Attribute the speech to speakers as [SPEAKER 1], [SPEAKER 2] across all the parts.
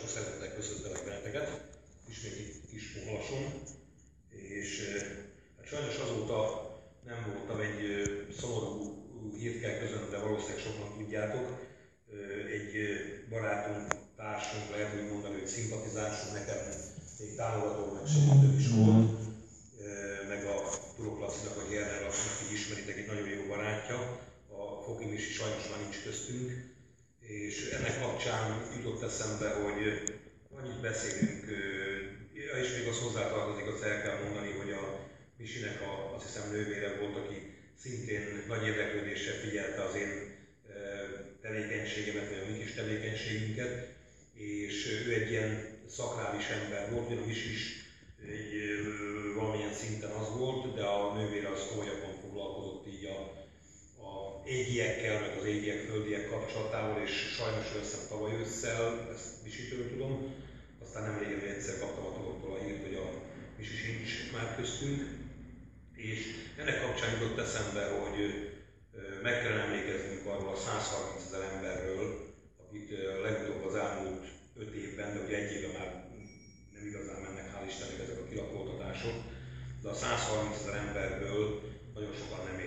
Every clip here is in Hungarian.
[SPEAKER 1] Sok szeretettel köszöntelek benneteket, ismét itt kis Pohalason, és hát sajnos azóta nem voltam egy szomorú hírt kell közönöm, de valószínűleg sokan tudjátok. Egy barátunk, társunk, lehet úgy mondani, hogy szimpatizánsunk, nekem még támogató, meg segítő is volt, meg a Turok Lacinak, vagy Jerner Lacinak, így ismeritek, egy nagyon jó barátja. A Fokim is sajnos már nincs köztünk, és ennek kapcsán jutott eszembe, hogy annyit beszélünk, és még az hozzátartozik, azt el kell mondani, hogy a Misinek a, azt hiszem nővére volt, aki szintén nagy érdeklődéssel figyelte az én tevékenységemet, vagy a mi kis tevékenységünket, és ő egy ilyen szakrális ember volt, ugyanis is egy, valamilyen szinten az volt, de a nővére az komolyabban foglalkozott így a égiekkel, meg az égiek földiek kapcsolatával, és sajnos veszem tavaly ősszel, ezt Misitől tudom, aztán nem régen egyszer kaptam a toloktól a hírt, hogy a Misi sincs már köztünk, és ennek kapcsán jutott eszembe, hogy meg kell emlékeznünk arról a 130 ezer emberről, akik legutóbb az elmúlt 5 évben, de ugye egy éve már nem igazán mennek, hál' Istennek ezek a kilakoltatások, de a 130 ezer emberből nagyon sokan nem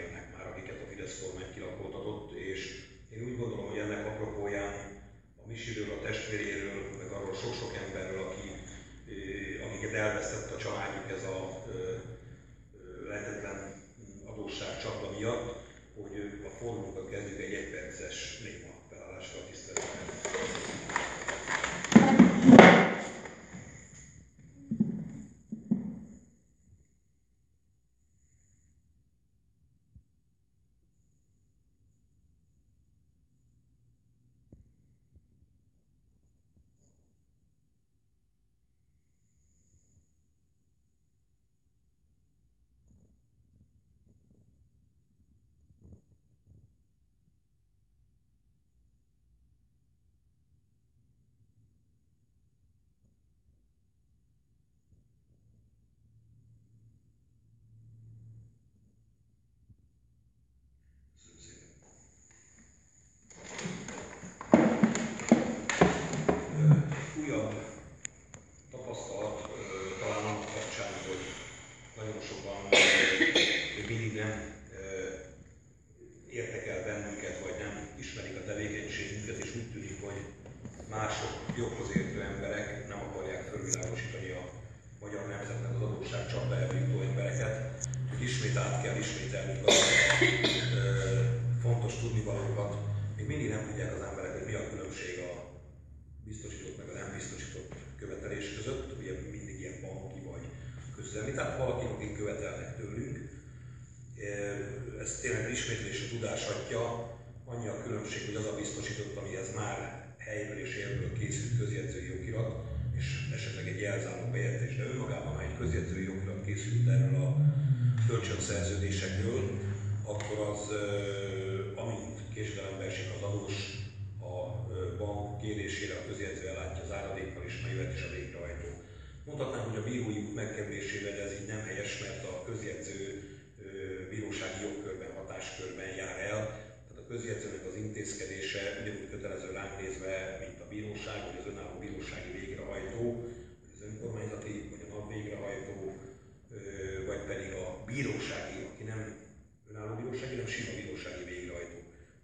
[SPEAKER 1] élnek Fidesz kormány kilakoltatott, és én úgy gondolom, hogy ennek apropóján a Misiről, a testvéréről, meg arról sok-sok emberről, aki, akiket elvesztett a családjuk ez a lehetetlen adósság csapda miatt, hogy a fórumunkat kezdjük egy egyperces néma felállással tiszteletben. Bíróság, vagy az önálló bírósági végrehajtó, vagy az önkormányzati, vagy a nap végrehajtó, vagy pedig a bírósági, aki nem önálló bírósági, hanem sima bírósági végrehajtó.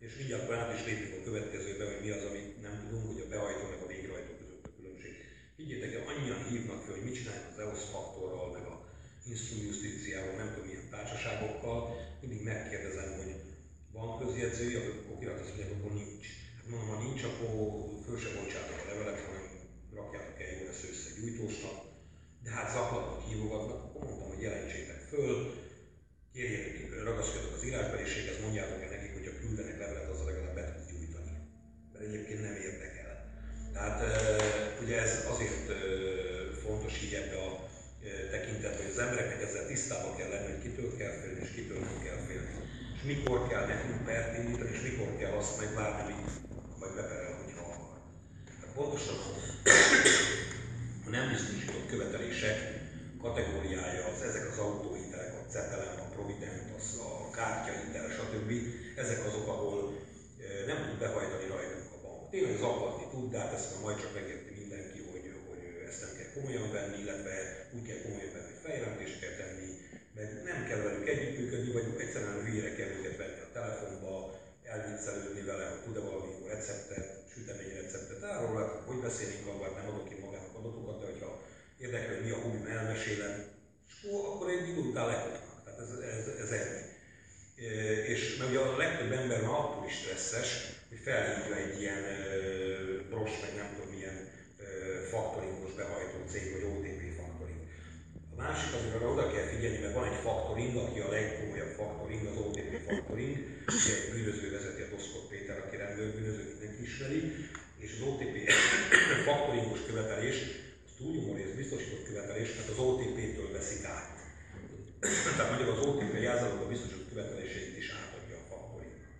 [SPEAKER 1] És mindjárt akkor át is lépünk a következőbe, hogy mi az, amit nem tudunk, hogy a behajtó meg a végrehajtó között a különbség. Higgyétek el, annyian hívnak ki, hogy mit csinálják az EOS faktorral, meg a Instrum Justíciával, nem tudom milyen társaságokkal, mindig megkérdezem, hogy van közjegyzője, akkor okirat azt mondják, akkor nincs. Mondom, ha nincs, akkor föl se bocsátok a levelet, hanem rakjátok el jól ezt össze gyújtósnak, de hát zaklatnak, hívogatnak, akkor mondtam, hogy jelentsétek föl, kérjétek, ragaszkodjatok az írásbeliséghez, mondjátok el nekik, hogyha küldenek levelet, az legalább be tud gyújtani. Mert egyébként nem érdekel. Tehát ugye ez azért fontos így ebbe a tekintet, hogy az embereknek ezzel tisztában kell lenni, hogy kitől kell félni, és kitől nem kell félni. És mikor kell nekünk pert indítani, és mikor kell azt megvárni, amíg majd beperel, hogyha akar. Tehát pontosan a nem biztosított követelések kategóriája az ezek az autóhitelek, a Cepelem, a Provident, az a kártyahitel, stb. Ezek azok, ahol nem tud behajtani rajtunk a bank. Tényleg zaklatni tud, de hát ezt majd csak megérti mindenki, hogy, hogy ezt nem kell komolyan venni, illetve úgy kell komolyan venni, hogy feljelentést kell tenni, meg nem kell velük együttműködni, vagy egyszerűen hülyére kell őket venni a telefonba, elviccelődni vele, hogy tud-e valami jó receptet, sütemény receptet arról, hát hogy beszélünk arról, hát nem adok ki magának adatokat, de hogyha érdekel, hogy mi a hobbim, elmesélem, és akkor egy idő után lekopnak. Tehát ez, ez, ez ennyi. És mert ugye a legtöbb ember már attól is stresszes, hogy felhívja egy ilyen bros, meg nem tudom milyen faktoringos behajtó cég, vagy OTP másik azért arra oda kell figyelni, mert van egy faktoring, aki a legkomolyabb faktoring, az OTP faktoring, ugye egy bűnöző vezeti a Doszkot Péter, aki rendőrbűnöző, mindenki ismeri, és az OTP faktoringos követelés, az túlnyomó rész biztosított követelés, mert az OTP-től veszik át. Tehát magyarul az OTP jelzálogban biztosított követeléseit is átadja a faktoringnak.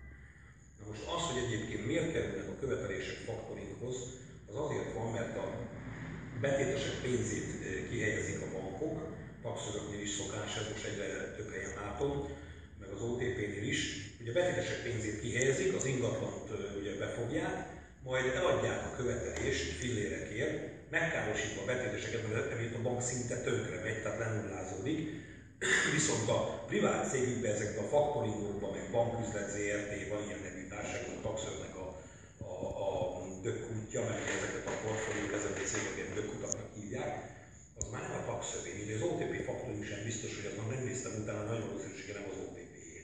[SPEAKER 1] Na most az, hogy egyébként miért kerülnek a követelések faktoringhoz, az azért van, mert a betétesek pénzét eh, kihelyezik a bankok, pakszöröknél is szokás, ez most egyre több helyen látom, meg az OTP-nél is, hogy a betétesek pénzét kihelyezik, az ingatlant ugye befogják, majd eladják a követelést fillérekért, megkárosítva a betéteseket, mert emiatt a bank szinte tönkre megy, tehát lenullázódik, Viszont a privát cégükben, ezekben a faktoringokban, meg banküzlet ZRT, van ilyen nevű társaság, a taxörnek a, a, a dökkútja, meg ezeket a portfólió vezető cégeket dökkutaknak hívják, az már nem a taxövé, de az OTP faktoring sem biztos, hogy azon nem néztem utána, nagy valószínűsége nem az otp -é.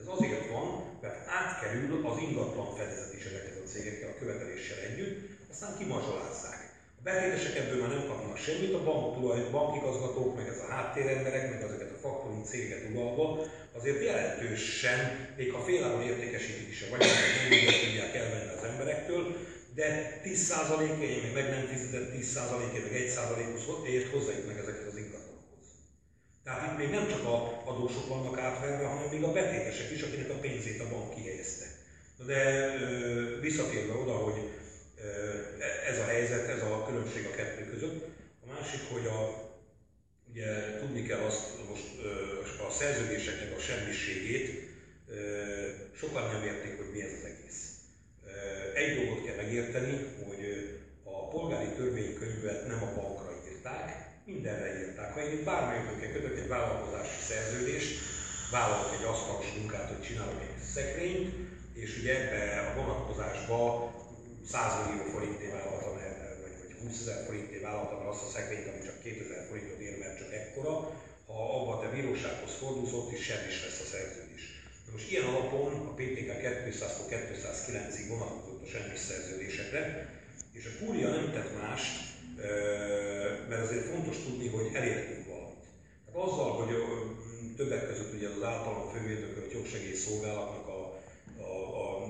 [SPEAKER 1] Ez azért van, mert átkerül az ingatlan fedezet is ezekhez a cégekkel a követeléssel együtt, aztán kimazsolázzák. A betétesek ebből már nem kapnak semmit, a bank, bankigazgatók, meg ez a háttéremberek, meg ezeket a faktoring cégeket uralva, azért jelentősen, még ha félában értékesítik is a vagyonokat, nem tudják elvenni az emberektől, de 10%-ért, meg meg nem fizetett 10%-ért, meg 1%-ért hozzájutnak ezeket az ingatlanokhoz. Tehát itt még nem csak a adósok vannak átverve, hanem még a betétesek is, akinek a pénzét a bank kihelyezte. De ö, visszatérve oda, hogy ez a helyzet, ez a különbség a kettő között. A másik, hogy a, ugye tudni kell azt, most a szerződéseknek a semmiségét, sokan nem értik, hogy mi ez az egész. Egy dolgot kell megérteni, hogy a polgári törvénykönyvet nem a bankra írták, mindenre írták. Ha én bármelyikőkkel kötök egy vállalkozási szerződést, vállalok egy asztalos munkát, hogy csinálok egy szekrényt, és ugye ebbe a vonatkozásba 100 millió forintté vállaltam el, vagy, vagy 20 ezer forintté vállaltam el azt a szekrényt, ami csak 2000 forintot ér, mert csak ekkora, ha abban te bírósághoz fordulsz, ott is semmi lesz a szerződés. Most ilyen alapon a PTK 200-209-ig vonatkozott a semmi szerződésekre, és a kúria nem tett mást, mert azért fontos tudni, hogy elértünk valamit. Tehát azzal, hogy többek között ugye az általam fővédőkölt jogsegélyszolgálatnak a, a, a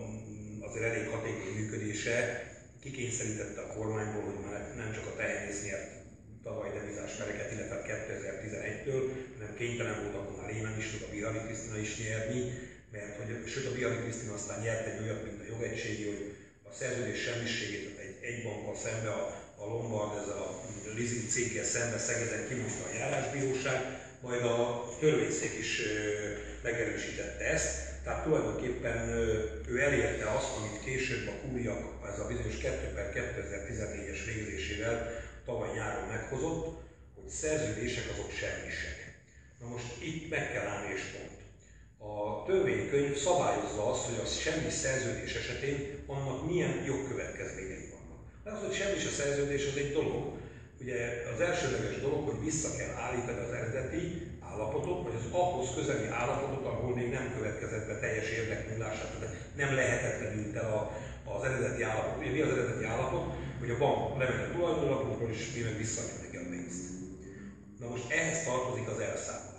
[SPEAKER 1] azért elég hatékony működése kikényszerítette a kormányból, hogy már nem csak a tehenész nyert tavaly devizás pereket, illetve 2011-től, hanem kénytelen volt akkor már Lémen is, a Bihari Krisztina is nyerni, mert hogy, sőt a Bihari Krisztina aztán nyert egy olyat, mint a jogegységi, hogy a szerződés semmiségét egy, egy bankkal szembe, a, a Lombard, ezzel a leasing céggel szembe Szegeden kimondta a járásbíróság, majd a törvényszék is ö, megerősítette ezt, tehát tulajdonképpen ő elérte azt, amit később a kúria, ez a bizonyos 2 per 2014-es végzésével tavaly nyáron meghozott, hogy szerződések azok semmisek. Na most itt meg kell állni és pont. A törvénykönyv szabályozza azt, hogy a semmi szerződés esetén annak milyen jogkövetkezményei vannak. De az, hogy semmi a szerződés, az egy dolog. Ugye az elsőleges dolog, hogy vissza kell állítani az eredeti állapotot, vagy az ahhoz közeli állapotot, ahol még nem következett be teljes érdeknullását, tehát nem lehetetlenült el a, az eredeti állapot. Ugye mi az eredeti állapot? Hogy a bank lemegy a tulajdonalapokról, és mi meg visszaadjuk neki a pénzt. Na most ehhez tartozik az elszámolás.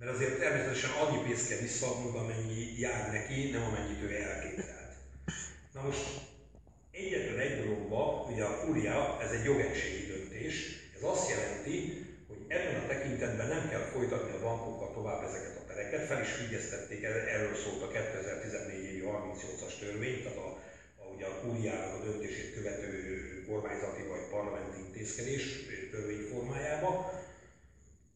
[SPEAKER 1] Mert azért természetesen annyi pénzt kell visszaadnunk, amennyi jár neki, nem amennyit ő elképzelt. Na most egyetlen egy dologban, ugye a fúria, ez egy jogegységi döntés, ez azt jelenti, ebben a tekintetben nem kell folytatni a bankokkal tovább ezeket a pereket, fel is figyeztették, erről szólt a 2014 évi 38-as törvény, tehát a, a, ugye a kúriának a döntését követő kormányzati vagy parlamenti intézkedés törvény formájába,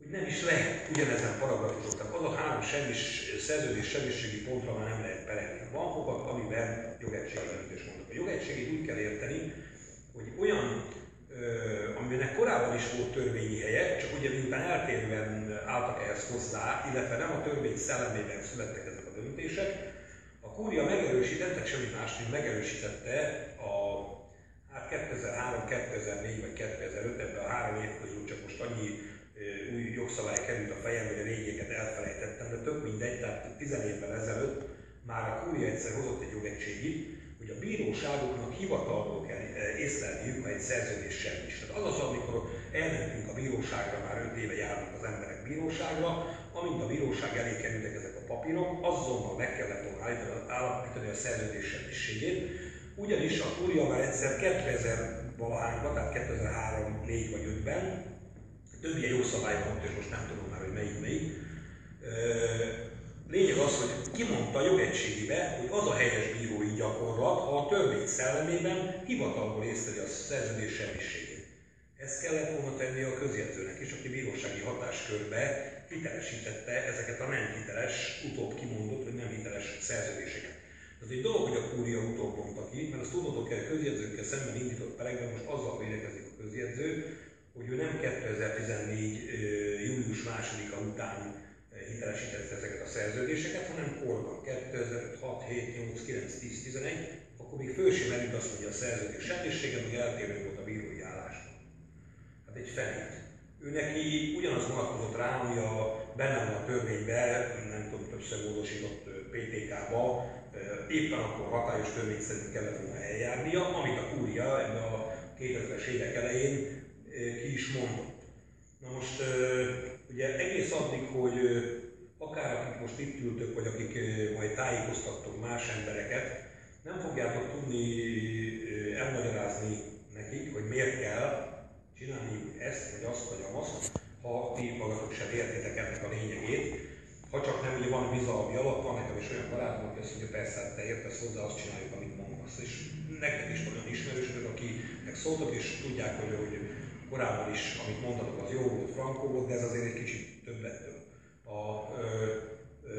[SPEAKER 1] hogy nem is lehet ugyanezen paragrafusok. Tehát az a három semmis, szerződés semmiségi pontra már nem lehet perelni a bankokat, amiben jogegységi döntés mondok. A jogegységét úgy kell érteni, hogy olyan, aminek korábban is volt törvényi helye, csak ugye miután eltérően álltak ehhez hozzá, illetve nem a törvény szellemében születtek ezek a döntések, a kúria megerősítette, semmit más, mint megerősítette a hát 2003, 2004 vagy 2005, ebben a három év közül csak most annyi új jogszabály került a fejembe, hogy a régieket elfelejtettem, de tök mindegy, tehát 10 évvel ezelőtt már a kúria egyszer hozott egy jogegységit, hogy a bíróságoknak hivatalból kell észlelniük, ha egy szerződés semmis. Tehát az az, amikor elmentünk a bíróságra, már 5 éve járnak az emberek bíróságra, amint a bíróság elé kerültek ezek a papírok, azonnal meg kellett volna állapítani a szerződés semmiségét, ugyanis a kúria már egyszer 2000 valahányban, tehát 2003, 4 vagy 5-ben több ilyen jogszabály van, és most nem tudom már, hogy melyik melyik. Lényeg az, hogy kimondta a jogegységébe, hogy az a helyes bírói gyakorlat, ha a törvény szellemében hivatalból észleli a szerződés semmiségét. Ezt kellett volna tenni a közjegyzőnek is, aki bírósági hatáskörbe hitelesítette ezeket a nem hiteles, utóbb kimondott, hogy nem hiteles szerződéseket. Az egy dolog, hogy a kúria utóbb mondta ki, mert azt tudnotok kell, hogy közjegyzőkkel szemben indított perekben most azzal védekezik a közjegyző, hogy ő nem 2014. július másodika után hitelesítette ezeket a szerződéseket, hanem korban 2005, 6, 7, 8, 9, 10, 11, akkor még föl sem merült azt, hogy a szerződés semmisége, hogy eltérő volt a bírói állás. Hát egy fenét. Ő neki ugyanaz vonatkozott rá, ami a, benne van a törvényben, nem tudom, többször módosított PTK-ba, éppen akkor hatályos törvény szerint kellett volna eljárnia, amit a kúria ebben a 2000-es évek elején ki is mondott. Na most ugye egész addig, hogy akár akik most itt ültök, vagy akik majd tájékoztattok más embereket, nem fogjátok tudni elmagyarázni nekik, hogy miért kell csinálni ezt, vagy azt, vagy azt, ha ti magatok sem értitek ennek a lényegét. Ha csak nem ugye van bizalmi alap, van nekem is olyan barátom, aki azt mondja, persze, hát te értesz hozzá, azt csináljuk, amit mondasz. És nektek is van olyan ismerősök, akinek szóltak, és tudják, hogy, hogy korábban is, amit mondatok, az jó volt, frankó volt, de ez azért egy kicsit többet A,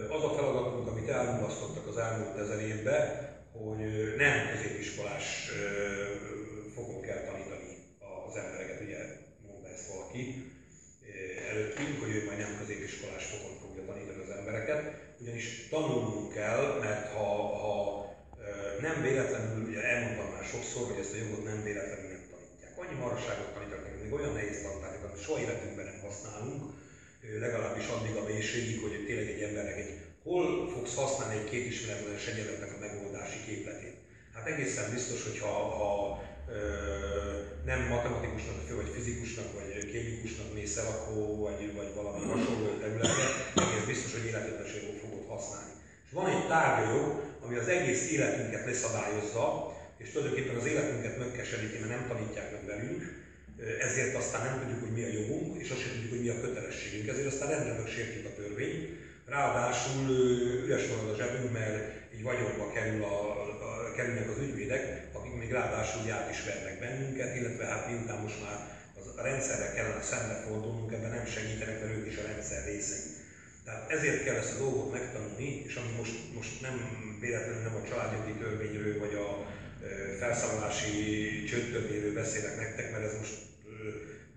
[SPEAKER 1] az a feladatunk, amit elmulasztottak az elmúlt ezer évben, hogy nem középiskolás fokon kell tanítani az embereket, ugye mondta ezt valaki előttünk, hogy ő majd nem középiskolás fokon fogja tanítani az embereket, ugyanis tanulnunk kell, mert ha, ha nem véletlenül, ugye elmondtam már sokszor, hogy ezt a jogot nem véletlenül nem tanítják. Annyi maraságot tanítanak még olyan nehéz tantárgyak, amit soha életünkben nem használunk, legalábbis addig a mélységig, hogy tényleg egy embernek egy hol fogsz használni egy két ismeretlenes egyenletnek a megoldási képletét. Hát egészen biztos, hogy ha, ha ö, nem matematikusnak, vagy fizikusnak, vagy kémikusnak mész el, akkor, vagy, vagy valami hasonló területre, egész biztos, hogy életedben sem fogod használni. És van egy tárgyajog, ami az egész életünket leszabályozza, és tulajdonképpen az életünket megkeseríti, mert nem tanítják meg velünk, ezért aztán nem tudjuk, hogy mi a jogunk, és azt sem tudjuk, hogy mi a kötelességünk. Ezért aztán rendre megsértjük a törvényt. Ráadásul üres marad a zsebünk, mert egy vagyonba kerül a, a, kerülnek az ügyvédek, akik még ráadásul át is vernek bennünket, illetve hát miután most már az, a rendszerre kellene szembefordulnunk, ebben nem segítenek, mert ők is a rendszer részei. Tehát ezért kell ezt a dolgot megtanulni, és ami most, most nem véletlenül nem a családjogi törvényről, vagy a felszámolási csődtörvényről beszélek nektek, mert ez most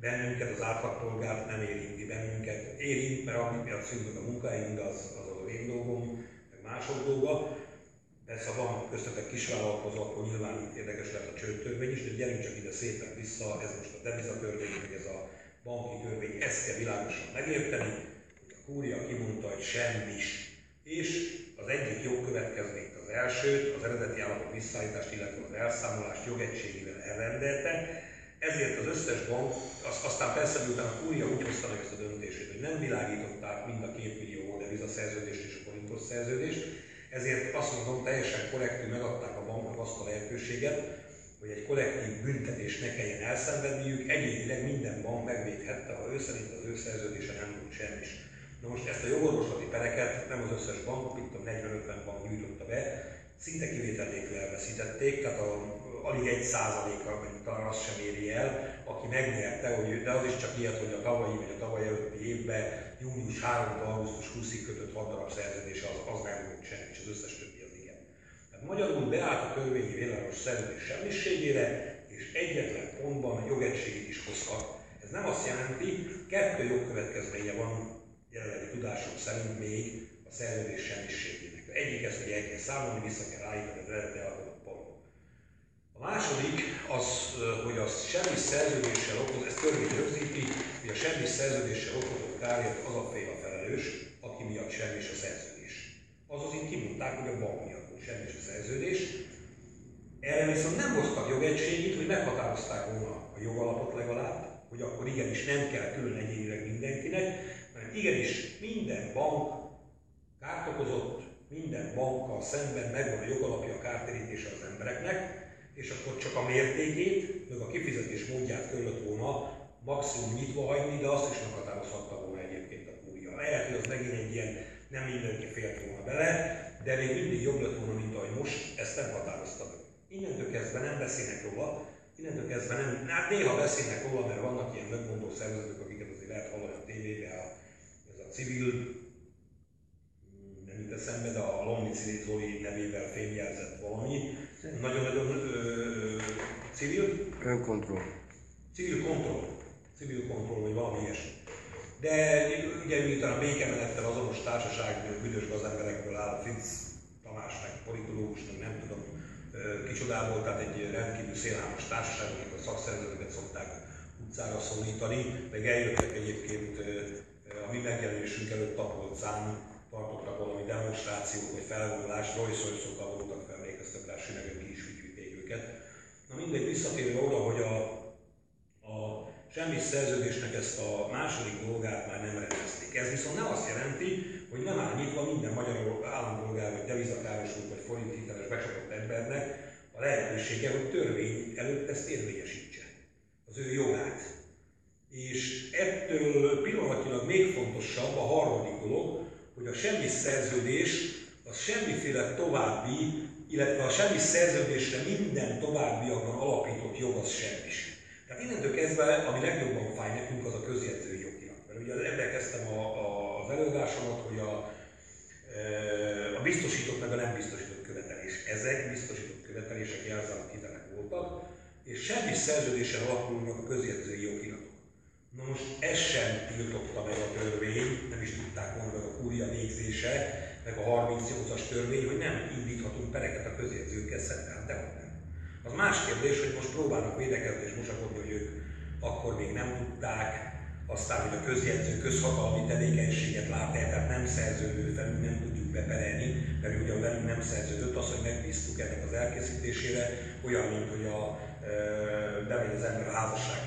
[SPEAKER 1] bennünket, az átlagpolgárt nem érinti bennünket. Érint, mert amit miatt szűnünk a munkáink, az, az az én dolgom, meg mások dolga. Persze, ha van köztetek kisvállalkozó, akkor nyilván érdekes lehet a csődtörvény is, de gyerünk csak ide szépen vissza, ez most a devizatörvény, meg ez a banki törvény, ezt kell világosan megérteni, a kúria kimondta, hogy semmis. És az egyik jogkövetkezményt az elsőt, az eredeti állapot visszaállítást, illetve az elszámolást jogegységével elrendelte, ezért az összes bank, az, aztán persze miután a kúria úgy hozta meg ezt a döntését, hogy nem világították mind a két millió devizaszerződést és a forintos szerződést, ezért azt mondom, teljesen korrektül megadták a banknak azt a lehetőséget, hogy egy kollektív büntetés ne kelljen elszenvedniük, egyénileg minden bank megvédhette, ha ő szerint az ő szerződése nem volt semmi. Na most ezt a jogorvoslati pereket nem az összes bank, itt a 40-50 bank nyújtotta be, szinte kivétel nélkül elveszítették, tehát a, alig egy százaléka, vagy talán azt sem éri el, aki megnyerte, hogy, de az is csak ilyet, hogy a tavalyi vagy a tavaly előtti évben június 3 augusztus 20-ig kötött 6 darab szerződés, az, az nem volt semmi, és az összes többi az igen. Tehát magyarul beállt a törvényi világos szerződés semmiségére, és egyetlen pontban jogegységét is hoztak. Ez nem azt jelenti, kettő jogkövetkezménye van jelenlegi tudásom szerint még a szerződés semmiségének. Egyik ezt, hogy el kell számolni, vissza kell állítani az eredeti a második az, hogy a semmi szerződéssel okozott, ez törvény rögzíti, hogy a semmi szerződéssel okozott kárért az a fél a felelős, aki miatt semmi a szerződés. Azaz itt kimondták, hogy a bank miatt volt semmi a szerződés. Erre viszont nem hoztak jogegységét, hogy meghatározták volna a jogalapot legalább, hogy akkor igenis nem kell külön egyénileg mindenkinek, igenis minden bank kárt okozott, minden bankkal szemben megvan a jogalapja a kártérítése az embereknek, és akkor csak a mértékét, meg a kifizetés módját kellett volna maximum nyitva hagyni, de azt is meghatározhatta volna egyébként a kúria. Lehet, hogy az megint egy ilyen, nem mindenki félt volna bele, de még mindig jobb lett volna, mint ahogy most, ezt nem határozta meg. Innentől kezdve nem beszélnek róla, innentől kezdve nem, hát néha beszélnek róla, mert vannak ilyen megmondó szervezetek, akiket azért lehet hallani a tévében, ez a civil, nem jut eszembe, de a Lomnici nevével fényjelzett valami, nagyon-nagyon civil.
[SPEAKER 2] Önkontroll.
[SPEAKER 1] Civil kontroll. Civil kontroll, vagy valami ilyesmi. De ugye miután a békemenettel azonos társaság büdös gazemberekből áll, Fritz Tamás, meg politológus, meg nem tudom kicsodából, tehát egy rendkívül szélhámos társaság, a szakszervezeteket szokták utcára szólítani, meg eljöttek egyébként a mi megjelenésünk előtt Tapolcán, tartottak valami demonstrációt vagy felvonulást, Royce Royce-okkal voltak fel, Sinegön ki is ügyvitték őket. Na mindegy, visszatérve oda, hogy a, a semmi szerződésnek ezt a második dolgát már nem rendezték. Ez viszont nem azt jelenti, hogy nem áll nyitva minden magyar állampolgár, vagy devizakárosult, vagy forinthiteles becsapott embernek a lehetősége, hogy törvény előtt ezt érvényesítse. Az ő jogát. És ettől pillanatilag még fontosabb a harmadik dolog, hogy a semmi szerződés az semmiféle további, illetve a semmi szerződésre minden továbbiakban alapított jog az semmi. Tehát innentől kezdve, ami legjobban fáj nekünk, az a közjegyzői jogirat. Mert ugye ebben kezdtem a, a, az előadásomat, hogy a, e, a biztosított meg a nem biztosított követelés. Ezek biztosított követelések jelzáló hitelek voltak, és semmi szerződésen alapulnak a közjegyzői jogiratok. Na most ez sem tiltotta meg a törvény, nem is tudták volna meg a kúria végzése, meg a 38-as törvény, hogy nem indíthatunk pereket a közjegyzőkkel szemben, de nem. Az más kérdés, hogy most próbálnak védekezni és mosakodni, hogy ők akkor még nem tudták, aztán, hogy a közjegyző közhatalmi tevékenységet lát el, tehát nem szerződő felül nem tudjuk beperelni, mert ugye velünk nem szerződött, az, hogy megbíztuk ennek az elkészítésére, olyan, mint hogy a, bemegy az ember a házasság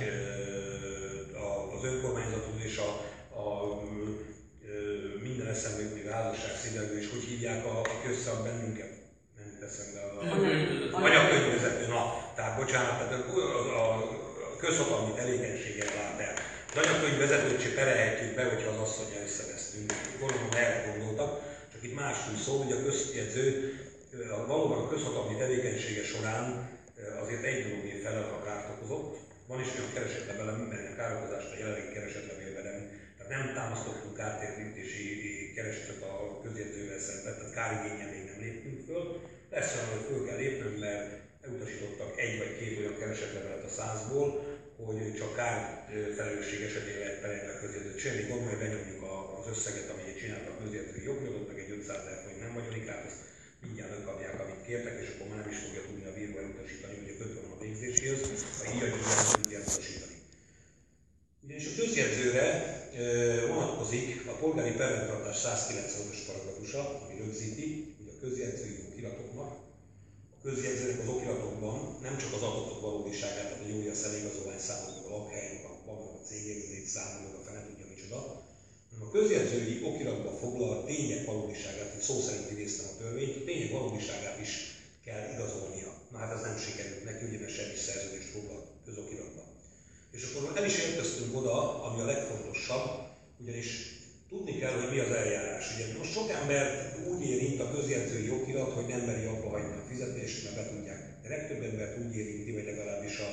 [SPEAKER 1] az önkormányzatot és a, a, a minden eszembe jut még a házasság színelő, és hogy hívják a, aki összead bennünket? Nem jut eszembe a, anyakönyvvezető, na, tehát bocsánat, tehát a, a, a közhatalmi tevékenységet lát el. Az anyakönyvvezetőt se perelhetjük be, hogyha az asszonya összevesztünk. Gondolom erre gondoltak, csak itt másul szó, hogy a közjegyző valóban a közhatalmi tevékenysége során azért egy dologért felel, ha kárt okozott, van is olyan keresetlevele, minden a károkozást a jelenlegi keresetlevélben nem, tehát nem támasztottunk kártérítési keresetet a közjegyzővel szemben, tehát kárigényen még nem léptünk föl. Lesz olyan, hogy föl kell lépnünk, mert elutasítottak egy vagy két olyan keresetlevelet a százból, hogy csak kár felelősség esetén lehet perelni a közjegyzőt. Semmi gond, majd benyomjuk az összeget, amit csinált a közjegyzői jognyagot, meg egy 500 ezer forint nem vagyonikát, ezt mindjárt megkapják, amit kértek, és akkor már nem is fogja tudni a bíró elutasítani, hogy a kötve van a végzéséhez, ha így adjuk, nem tudja elutasítani. Ugyanis a közjegyzőre vonatkozik a polgári perrendtartás 195-ös paragrafusa, ami rögzíti, hogy a közjegyzői okiratoknak, a közjegyzőnek az okiratokban nem csak az adatok valódiságát, tehát a jója személyigazolvány számot, a lakhely, a bank, a cégérzét számot, a fene tudja micsoda, a közjegyzői okiratban foglal tények valódiságát, szó szerint idéztem a törvényt, a tények valódiságát is kell igazolnia. Na hát ez nem sikerült neki, ugyanis semmi szerződést foglal közokiratban. És akkor el is érkeztünk oda, ami a legfontosabb, ugyanis tudni kell, hogy mi az eljárás. Ugye most sok ember úgy érint a közjegyzői okirat, hogy nem meri abba hagyni a fizetést, mert be tudják De legtöbb embert úgy érinti, vagy legalábbis a,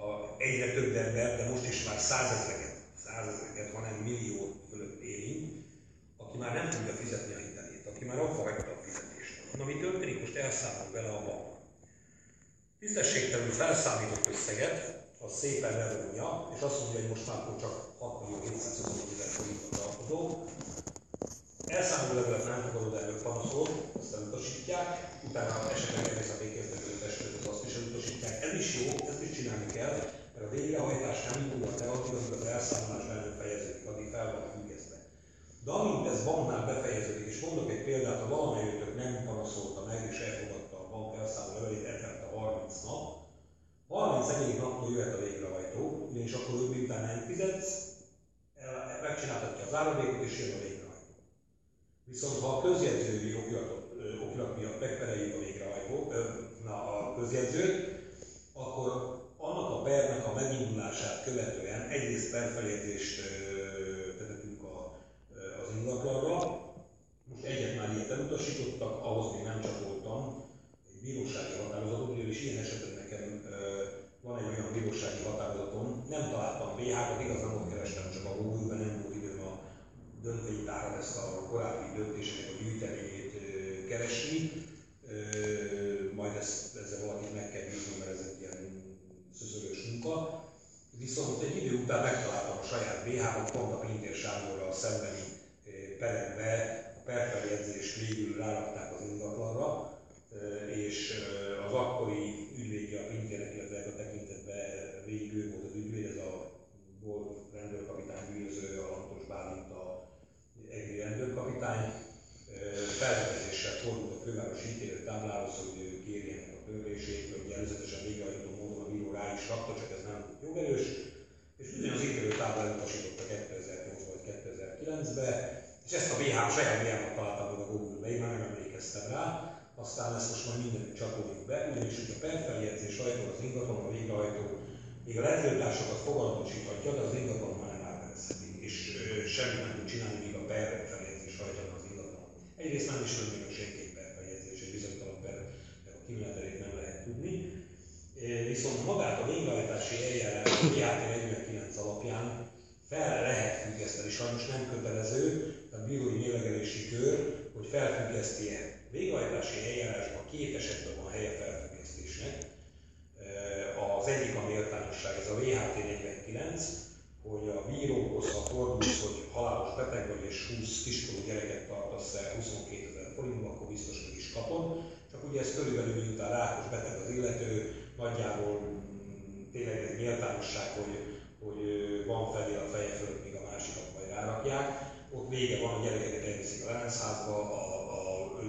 [SPEAKER 1] a egyre több ember, de most is már százezreket, százezreket, hanem millió fölött érint, aki már nem tudja fizetni a hitelét, aki már abba hagyta a fizetést. Na, mi történik, most elszámol vele a bank. Tisztességtelenül felszámított összeget, az szépen levonja, és azt mondja, hogy most már csak 6 millió 725 ezer forintot tartozó. Elszámoló levelet nem fogadod el, hogy panaszol, azt elutasítják, utána esetleg elmész a végkérdező testőt, azt is elutasítják. Ez is jó, ezt is csinálni kell, mert a végrehajtás nem indulhat el addig, amíg az elszámolás nem fejeződik, addig fel van. De amint ez banknál befejeződik, és mondok egy példát, ha valamelyőtök nem panaszolta meg, és elfogadta a bank elszámoló levelét, eltelt a 30 nap, 31. naptól jöhet a végrehajtó, ugyanis akkor ő miután nem fizetsz, megcsináltatja az áradékot és jön a végrehajtó. Viszont ha a közjegyzői okiratot, okirat miatt megpereljük a végrehajtó, na, a közjegyzőt, akkor annak a pernek a megindulását követően egyrészt perfeljegyzést 49, hogy a bíróhoz, ha fordulsz, hogy halálos beteg vagy és 20 kiskorú gyereket tartasz el 22 ezer forintba, akkor biztos meg is kapod. Csak ugye ez körülbelül miután rákos beteg az illető, nagyjából mm, tényleg egy méltányosság, hogy, hogy van felé a feje fölött, még a másikat majd rárakják. Ott vége van, a gyerekeket elviszik a Láncházba, a, a, a,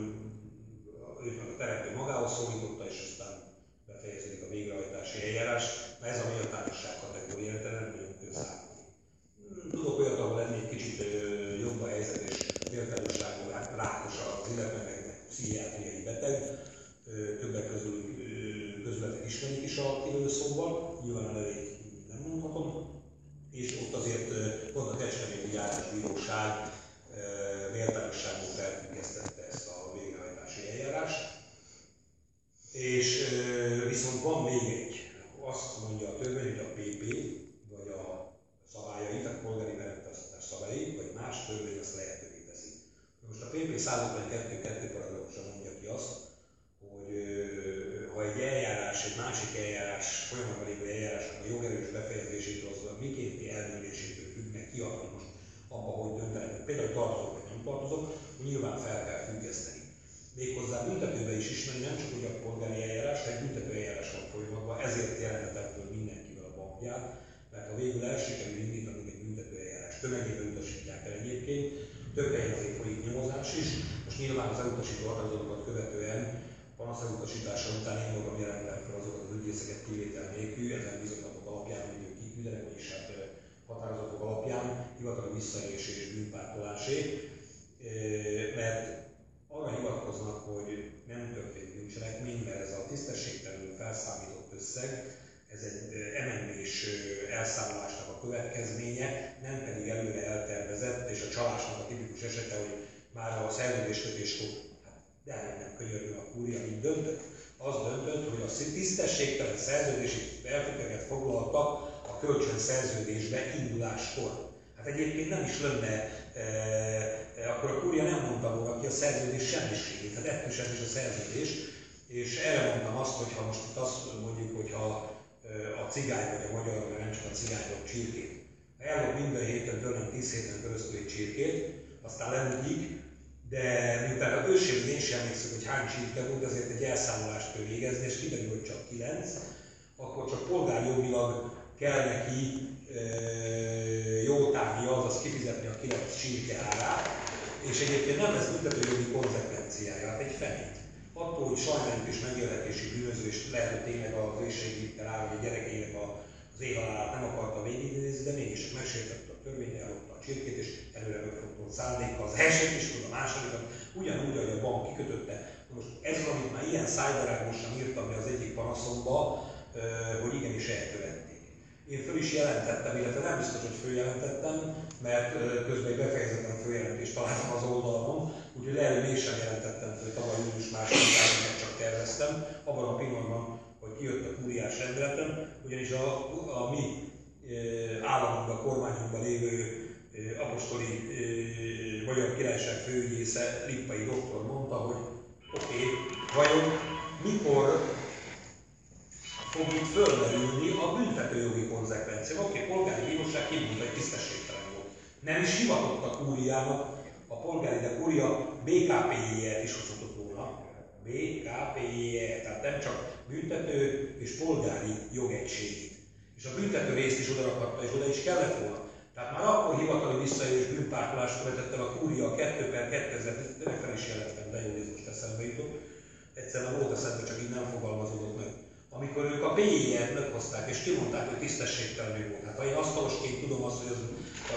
[SPEAKER 1] őt meg a teremtő magához szólította, és aztán befejeződik a végrehajtási eljárás. Ez a méltányosság kategória, de nem nagyon közszámolni. Tudok olyat, ahol lenni egy kicsit jobb a helyzet, és méltányosságú hát rákos az illetve, meg pszichiátriai beteg. Többek közül közületek ismerik is a kilőszóval, nyilván a nem mondhatom, és ott azért pont a Kecskeméti Bíróság méltányosságból felfüggesztette ezt a végrehajtási eljárást. És viszont van még egy, azt mondja a törvény, hogy a PP, vagy a szabályai, tehát polgári merentasztás szabályai, vagy más törvény azt lehetővé teszi. Most a PP 152 paragrafusa mondja ki azt, egy eljárás, egy másik eljárás, folyamatban lévő eljárásnak a jogerős befejezésétől, az a mikénti eldőlésétől függ meg ki, hogy most abba, hogy döntenek, például tartozok vagy nem tartozok, nyilván fel kell függeszteni. Méghozzá büntetőbe is ismeri, nem csak hogy a polgári eljárás, hanem büntető eljárás van folyamatban, ezért jelentettem föl mindenkivel a bankját, mert ha végül el sikerül indítani egy büntető eljárás, tömegében utasítják el egyébként, több azért folyik nyomozás is, most nyilván az elutasító határozatokat követően panasz elutasítása után én magam jelentem fel azokat az ügyészeket kivétel nélkül, ezen bizonytalanok alapján, hogy ők kiküldenek, vagyis hát határozatok alapján, hivatalos visszaélés és bűnpártolásé, mert arra hivatkoznak, hogy nem történt bűncselekmény, mert ez a tisztességtelenül felszámított összeg, ez egy MNB-s elszámolásnak a következménye, nem pedig előre eltervezett, és a csalásnak a tipikus esete, hogy már a szerződéskötéskor de nem könyörgő a kúria, mint döntött, az döntött, hogy a tisztességtelen szerződési feltételeket foglaltak a kölcsön szerződésbe induláskor. Hát egyébként nem is lenne, e, e, akkor a kúria nem mondta volna ki a szerződés semmiségét, hát ettől sem is a szerződés, és erre mondtam azt, hogy ha most itt azt mondjuk, hogy ha e, a cigány vagy a magyar, mert nem csak a cigányok csirkét, eldob minden héten tőlem 10 héten keresztül egy csirkét, aztán lemúgyik, de miután a őségben én sem emlékszem, hogy hány csirke volt, ezért egy elszámolást kell végezni, és kiderül, hogy csak 9, akkor csak polgárjogilag kell neki e, jó távja, azaz kifizetni a 9 csirke árát, és egyébként nem lesz büntetőjogi konzekvenciája, hát egy fenét. Attól, hogy sajnálatos megélhetési bűnöző, és lehet, hogy tényleg az éjségvittel áll, hogy a gyerekének az éjhalálát nem akarta végignézni, de mégis megsértette a törvényt, csirkét, és előre megfogott szándéka az elsőt is, a másodikat, ugyanúgy, ahogy a bank kikötötte. Most ez, amit már ilyen szájbarágosan írtam be az egyik panaszomba, hogy igenis elkövették. Én föl is jelentettem, illetve nem biztos, hogy följelentettem, mert közben egy befejezetlen följelentést találtam az oldalon, úgyhogy lehet, hogy mégsem jelentettem hogy tavaly július másodikán csak terveztem, abban a pillanatban, hogy kijött a kúriás rendeletem, ugyanis a, a mi államunkban, kormányunkban lévő apostoli Magyar Királyság főügyésze Lippai doktor mondta, hogy oké, okay, vajon mikor fog itt fölmerülni a büntetőjogi konzekvencia. Oké, okay, polgári bíróság kimondta, hogy tisztességtelen volt. Nem is hivatott a kúriának, a polgári, de kúria BKPI-et is hozhatott volna. BKPI-e, tehát nem csak büntető és polgári jogegységét. És a büntető részt is oda rakhatta, és oda is kellett volna. Tehát már akkor hivatali visszaélés bűnpártolást követett el a kúria a 2 per 2000, de fel is jelentem, de jó, ez most eszembe jutott. Egyszerűen volt eszembe, csak így nem fogalmazódott meg amikor ők a BIE-t meghozták, és kimondták, hogy tisztességtelenül volt. Hát ha én asztalosként tudom azt, hogy az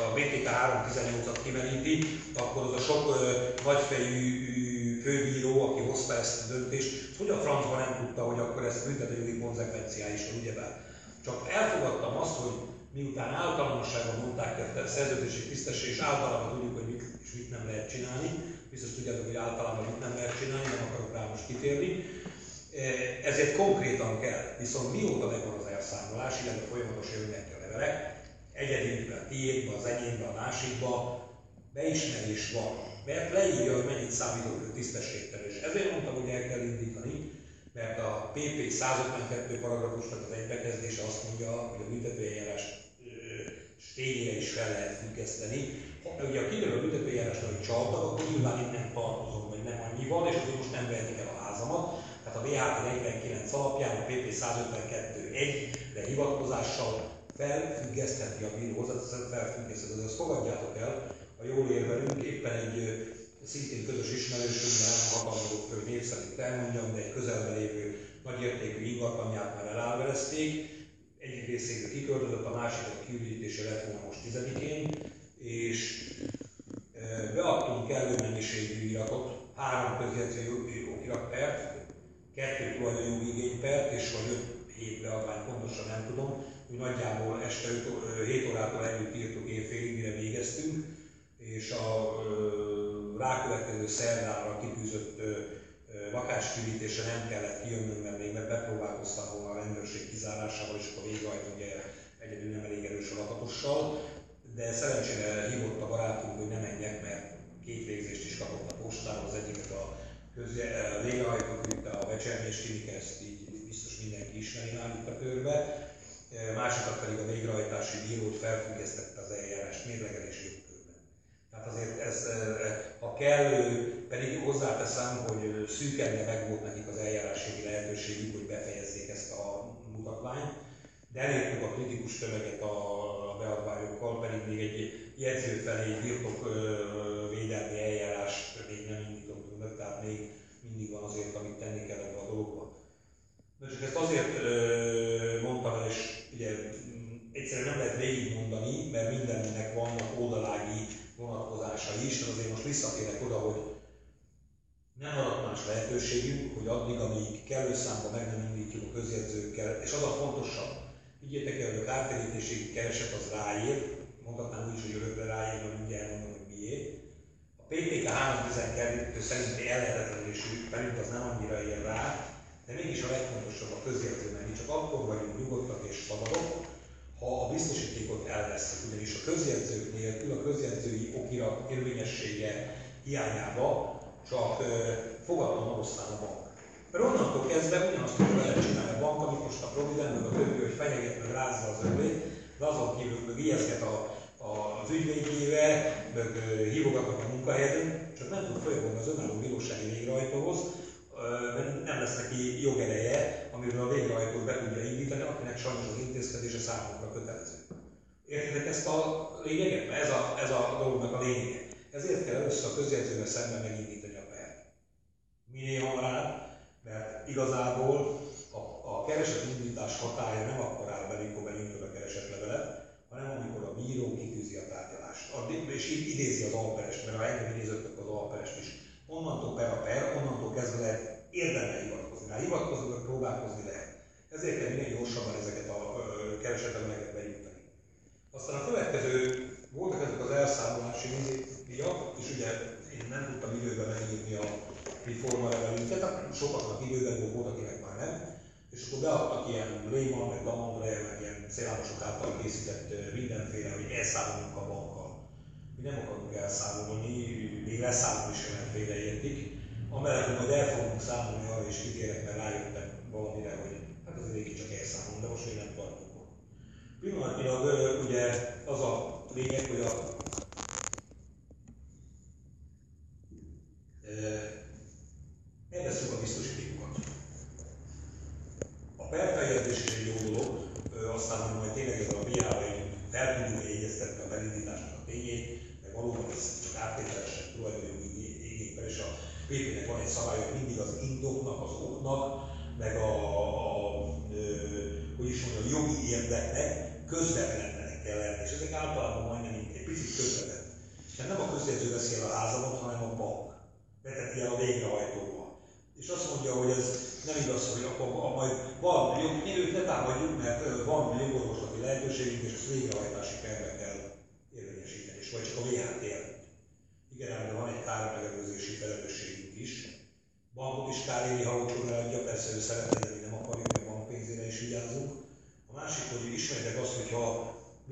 [SPEAKER 1] a BTK 318-at kimeríti, akkor az a sok ö, nagyfejű főbíró, aki hozta ezt a döntést, hogy a francban nem tudta, hogy akkor ez büntetőjogi konzekvenciá is van, ugyebár. Csak elfogadtam azt, hogy miután általánosságban mondták a szerződési tisztesség, és általában tudjuk, hogy mit és mit nem lehet csinálni, biztos tudjátok, hogy általában mit nem lehet csinálni, nem akarok rá most kitérni, Eh, ezért konkrétan kell, viszont mióta megvan az elszámolás, illetve folyamatosan jönnek ki a levelek, egyedülben a tiédbe, az enyémbe, a másikba, beismerés van. Mert leírja, hogy mennyit számítok tisztességtelen. És ezért mondtam, hogy el kell indítani, mert a PP 152 paragrafusnak az egybekezdése azt mondja, hogy a büntetőeljárás tényére is fel lehet függeszteni. Ugye a kiderül a büntetőeljárásnak, hogy csaltak, akkor nyilván én nem tartozom, vagy nem annyi van, és azért most nem vehetik el a házamat, tehát a VHT 49 alapján a PP 152.1-re hivatkozással felfüggesztheti a bíró hozzáteszem, felfüggesztheti, de azt fogadjátok el, a jól érvelünk, éppen egy szintén közös ismerősünkben hatalmazok hogy név szerint elmondjam, de egy közelben lévő nagyértékű ingatlanját már elálverezték, egyik részéről kiköltözött, a másikat kiürítése lett volna most tizedikén, és beadtunk kellő mennyiségű iratot, három közjegyző okiratpert, kettő tulajdonjogi igénypert, és vagy öt hét beadvány, pontosan nem tudom, hogy nagyjából este 5, 7 órától együtt írtuk éjfélig, mire végeztünk, és a rákövetkező szerdára kitűzött lakáskivítésre nem kellett kijönnöm, mert még bepróbálkoztam volna a rendőrség kizárásával, és akkor végrehajtom ugye egyedül nem elég erős a lakatossal, de szerencsére hívott a barátunk, hogy nem menjek, mert két végzést is kapott a postáról, az egyiket a közé, végrehajtó küldte a becsernyés klinika, ezt így biztos mindenki ismeri náluk a körbe, másikat pedig a végrehajtási bírót felfüggesztette az eljárás mérlegelési. Tehát azért ez, ha kellő, pedig hozzáteszem, hogy szűkenre meg volt nekik az eljárási lehetőségük, hogy befejezzék ezt a mutatványt, de elértük a kritikus tömeget a, beadványokkal, pedig még egy jegyző felé birtok védelmi eljárást még nem indítottunk meg, tehát még mindig van azért, amit tenni kell ebbe a dologba. De csak ezt azért mondtam és ugye egyszerűen nem lehet végigmondani, mert mindennek vannak oldalági vonatkozásai is, de azért most visszatérek oda, hogy nem maradt más lehetőségünk, hogy addig, amíg kellő számban meg nem indítjuk a közjegyzőkkel, és az a fontosabb, Higgyétek el, hogy a kártérítési kereset az ráír, mondhatnám úgy is, hogy örökre ráír, mert mindjárt mondom, hogy miért. A PPK 312 szerinti ellehetetlenésű felint az nem annyira ér rá, de mégis a legfontosabb a közjelző, mert mi csak akkor vagyunk nyugodtak és szabadok, ha a biztosítékot elveszünk. Ugyanis a közjegyzők nélkül a közjegyzői okirat érvényessége hiányába csak fogadalom osztán a bank. Mert onnantól kezdve ugyanazt tudja vele csinálni a bank, amit most a Provident, meg a többi, hogy fenyeget, meg rázza az öblét, de azon kívül meg ijeszget a, a, az ügyvédjével, meg hívogatnak a munkahelyén, csak nem tud folyamodni az önálló bírósági végrehajtóhoz, mert nem lesz neki jogereje, amiről a végrehajtót be tudja indítani, akinek sajnos az intézkedése számunkra kötelező. Értitek ezt a lényeget? Ez a, ez a dolognak a lényege. Ezért kell először a közjegyzővel szemben megindítani a pert. Minél hamarabb, mert igazából a, a keresetindítás hatája nem akkor áll be, amikor benyújtod a keresetlevelet, hanem amikor a bíró kitűzi a tárgyalást. És így idézi az alperest, mert ha engem idézöttök az alperest is. Onnantól per a per, onnantól kezdve lehet érdemel hivatkozni. Rá hivatkozni, próbálkozni lehet. Ezért kell minél gyorsabban ezeket a keresetleveleket benyújtani. Aztán a következő, voltak ezek az elszámolási díjak, és ugye én nem tudtam időben megírni a mi forma levelünket, sokaknak időben volt, volt, akinek már nem, és akkor beadtak ilyen Lehman, meg Damondre, meg ilyen szélállamosok által készített mindenféle, hogy elszámolunk a bankkal. Mi nem akarunk elszámolni, még leszámolni is mindenféle értik, amellett, hogy majd el fogunk számolni arra is kitérek, mert rájöttem valamire, hogy hát az régi csak elszámolunk, de most még nem tartunk Pillanatnyilag ugye az a lényeg, hogy a elveszünk a biztosítékokat. A perfejlődés is egy jó dolog, aztán, hogy majd tényleg ez a BA fel tudjuk jegyeztetni a belindításnak a tényét, meg valóban ez csak áttételesen tulajdonjogi igényben, és a PP-nek van egy szabály, hogy mindig az indoknak, az oknak, meg a, a, a hogy is mondjam, jogi érdeknek közvetlennek kell lenni, és ezek általában majdnem egy picit közvetlen. Tehát nem a közjegyző veszi el a házamot, hanem a bank. Veteti el a végrehajtóba és azt mondja, hogy ez nem igaz, hogy akkor majd van jog, őt ne támadjuk, mert van jogorvoslati lehetőségünk, és ezt végrehajtási perbe kell érvényesíteni, és vagy csak a VHT előtt. Igen, de van egy kármegelőzési felelősségünk is. Bankot is káréri, ha olcsón eladja, persze ő szeretne, de nem akarjuk, mert bank pénzére is vigyázunk. A másik, hogy ismerjétek azt, hogyha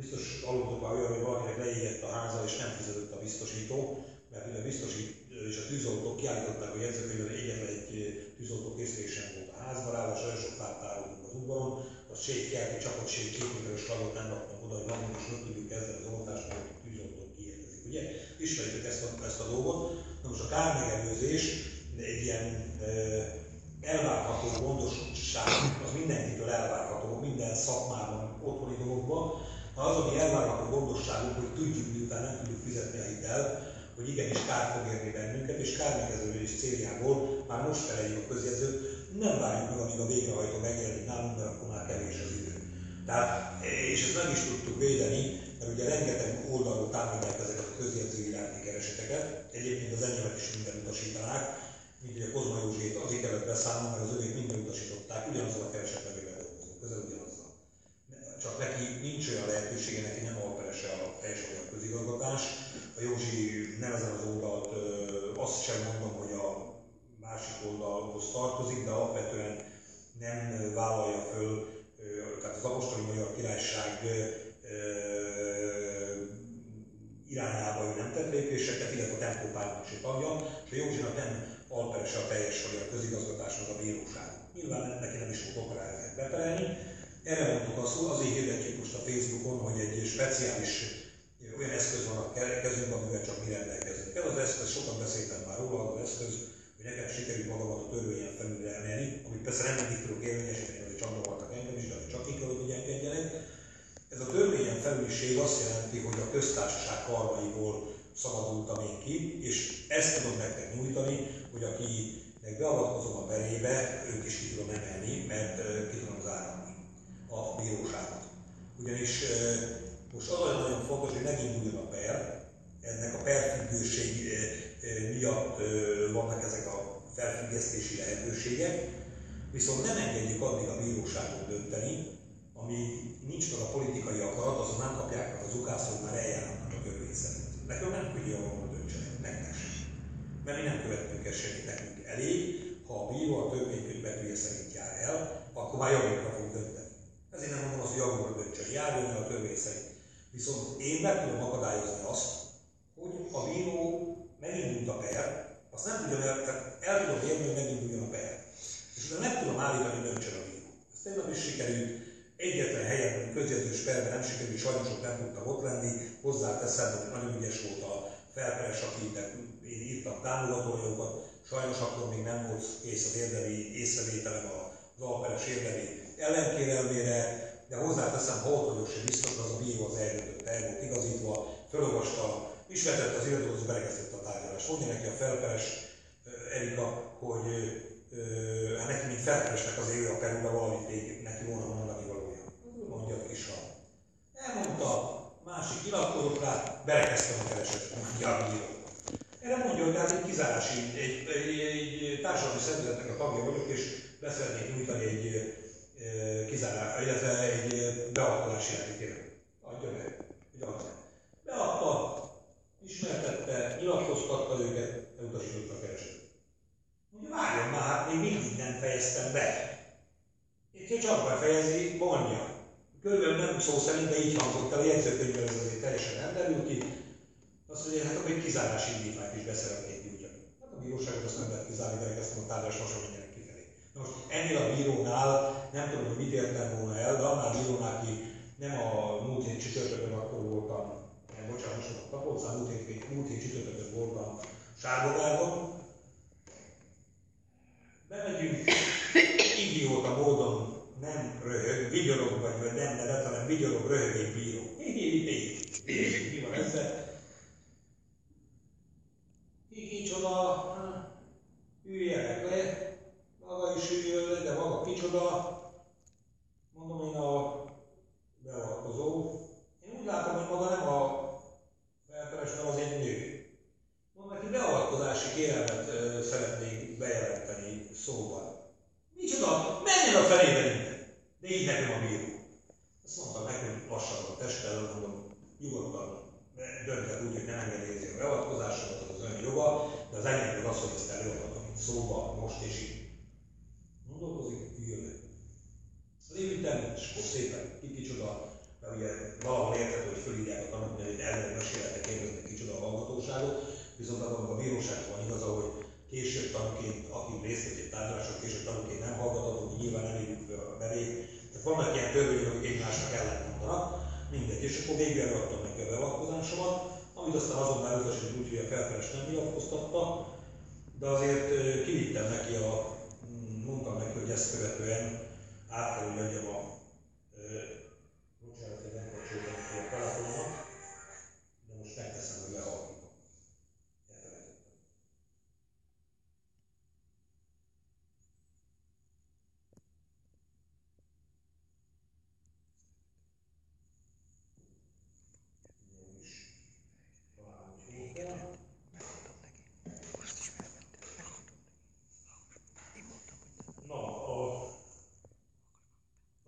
[SPEAKER 1] biztos aludtok már olyan, hogy valakinek leégett a háza, és nem fizetett a biztosító, mert ugye biztosít és a tűzoltók kiállították a jegyzőkönyvben, egyetlen egy tűzoltó készülésen volt a házban, ráadásul olyan sok fát tároltunk az udvaron, a sétkelti csapott sét két méteres slagot nem raknak oda, hogy és nem tudjuk kezdeni az oltást, mert a tűzoltók kiérkezik. Ugye? Ismerjük ezt a, ezt a dolgot. Na most a kármegelőzés egy ilyen elvárható gondosság, az mindenkitől elvárható, minden szakmában, otthoni dologban, az, ami elvárható gondosságunk, hogy tudjuk, miután nem tudjuk fizetni a hitelt, hogy igenis kár fog érni bennünket, és kármegeződés céljából már most feleljük a közjegyzőt, nem várjuk meg, amíg a végrehajtó megjelenik nálunk, mert akkor már kevés az idő. Tehát, és ezt nem is tudtuk védeni, mert ugye rengeteg oldalról támadják ezeket a közjegyző iránti kereseteket, egyébként az enyémet is minden utasítanák, mint ugye Kozma Józsét azért kellett beszámolni, mert az övék minden utasították, ugyanazzal a keresettel dolgozunk, közel ugyanazzal. Csak neki nincs olyan lehetősége, neki nem alperese a teljes közigazgatás, a Józsi nem ezen az oldalt, azt sem mondom, hogy a másik oldalhoz tartozik, de alapvetően nem vállalja föl, tehát az apostoli magyar királyság irányába ő nem tett lépéseket, illetve a tempópártnak se tagja, és a Józsinak nem alperese a teljes vagy a közigazgatásnak a bíróság. Nyilván neki nem is volt okra ezeket beperelni. Erre mondtuk azt, azért hirdetjük most a Facebookon, hogy egy speciális olyan eszköz van a kezünkben, amivel csak mi rendelkezünk. Ez az eszköz, sokan beszéltem már róla, az eszköz, hogy nekem sikerült magamat a törvényen felülre emelni, amit persze nem mindig tudok érvényesíteni, hogy csavaroltak engem is, de csak ki kell, hogy engedjenek. Ez a törvényen felüliség azt jelenti, hogy a köztársaság karmaiból szabadultam én ki, és ezt tudom nektek nyújtani, hogy akinek beavatkozom a perébe, őt is ki tudom emelni, mert ki tudom zárni a bíróságot. Ugyanis most az nagyon fontos, hogy meginduljon a per, ennek a perfüggőség miatt vannak ezek a felfüggesztési lehetőségek, viszont nem engedjük addig a bíróságon dönteni, ami nincs meg a politikai akarat, azon nem kapják meg az ukászok, már eljárnak a törvény szerint. Nekünk nem könnyű arról döntsenek, nektek sem. Mert mi nem követünk ezt semmit, nekünk elég, ha a bíró a törvénykönyv betűje szerint akkor már jobbikra fog dönteni. Ezért nem mondom azt, hogy jobbikra döntsön, járjon el a törvény szerint. Viszont én meg tudom akadályozni azt, hogy a bíró megindult a per, azt nem tudja, el, tehát el tudom érni, hogy meginduljon a per. És utána meg tudom állítani, hogy döntsön a bíró. Ez tegnap is sikerült, egyetlen helyen, közjelzős perben nem sikerült, sajnos ott nem tudtam ott lenni, hozzáteszem, hogy nagyon ügyes volt a felperes, akinek én írtam támogatójogokat, sajnos akkor még nem volt kész az érdemi észrevételem az alperes érdemi ellenkérelmére, de hozzáteszem, ha ott vagyok sem biztos, az a bíró az eldöntött, el volt igazítva, felolvasta, ismertette az iratokhoz, berekeztette a tárgyalást. Mondja neki a felperes Erika, hogy hát neki, mint felperesnek az élő a perúra valamit még neki volna mondani valója. Mondja a kis Elmondta, másik nyilatkozott rá, berekeztem a kereset, mondja a bíró. Erre mondja, hogy tehát egy kizárási, egy, egy, egy társadalmi szervezetnek a tagja vagyok, és beszeretnék nyújtani egy kizárás, illetve egy beavatkozási játékére. Adja be, hogy adja. Beadta, ismertette, nyilatkoztatta őket, elutasította a keresetet. Mondja, várjon már, hát még mindig nem fejeztem be. Itt csak befejezi, mondja. Körülbelül nem szó szerint, de így hangzott el, a jegyzőkönyvben ez azért teljesen nem derül ki. Azt mondja, hát akkor egy kizárási indítványt is beszeretnék nyújtani. Hát a bíróságot azt nem lehet kizárni, de elkezdtem a tárgyas most menjenek kifelé. Most ennél a bírónál nem tudom, hogy mit értem volna el, de annál bírónál, aki nem a múlt hét csütörtökön akkor voltam, nem, bocsánat, most a Tapolcán, múlt hét, múlt hét csütörtökön voltam Sárbogágon, bemegyünk, idióta módon nem röhög, vigyorog vagy, vagy nem nevet, hanem vigyorog, röhög egy bíró. Mi van ezzel? Kicsoda, üljenek le, maga is üljön le, de maga kicsoda, mondom én a beavatkozó. Én úgy látom, hogy maga nem a felperes, hanem az egy nő. Mondom neki, beavatkozási kérelmet szeretnék bejelenteni szóval. Micsoda, menjen a felébe innen! De így nekem a bíró. Azt mondtam neki, hogy lassan a testtel, mondom, nyugodtan dönthet úgy, hogy nem engedélyezi a beavatkozásomat, az az ön joga, de az enyém az, hogy ezt előadhatom itt szóba, most és így. Gondolkozik, jön. Leültem, és akkor szépen ki kicsoda, mert ugye valahol érthető, hogy fölírják a tanult, hogy ellenőr mesélete kérdezni kicsoda a hallgatóságot, viszont abban a bíróság van igaza, hogy később tanúként, aki részt vett egy tárgyaláson, később tanúként nem hallgatható, hogy nyilván nem írjuk fel a nevét. Tehát vannak ilyen törvények, amik egymásnak ellen mondanak, mindegy. És akkor végül előadtam neki a beavatkozásomat, amit aztán azonnal elutasított úgy, hogy a felperes nem nyilatkoztatta, de azért kivittem neki a, mm, mondtam neki, hogy ezt követően át kell, hogy a bocsánat, hogy nem kapcsoltam ki a telefonomat, de most megteszem, hogy lehallgatom. Elfelejtettem. Na, a,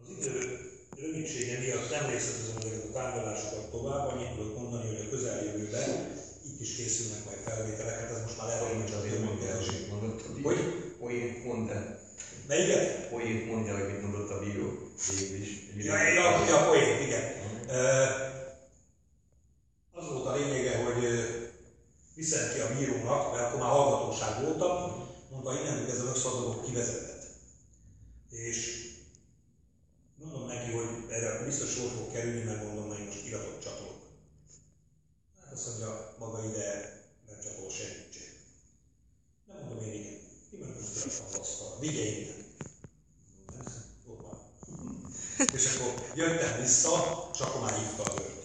[SPEAKER 1] az idő rövidsége miatt nem részletezem ezeket a tárgyalásokat tovább, annyit tudok mondani, hogy a közeljövőben itt is készülnek majd felvételek, hát ez most már elég nincs az
[SPEAKER 3] Poént mondott a bíró.
[SPEAKER 1] Hogy?
[SPEAKER 3] Poént mondd el.
[SPEAKER 1] Melyiket?
[SPEAKER 3] Poént mondj el, hogy mit mondott a bíró. Végül is.
[SPEAKER 1] Ja, ja, ja, a poén, igen. Ö, Az volt a lényege, hogy ö, viszem ki a bírónak, mert akkor már hallgatóság voltam, mondta, innentől kezdve összadogok kivezetett. És mondom neki, hogy erre biztos sor fog kerülni, mert mondom, hogy most iratot csatolok. Hát azt mondja, maga ide nem csatol segítség. Nem mondom én igen. Kimentem az iratom az asztalra. Vigye innen. Mondom, ez ott van. És akkor jöttem vissza, és akkor már hívta az őrt.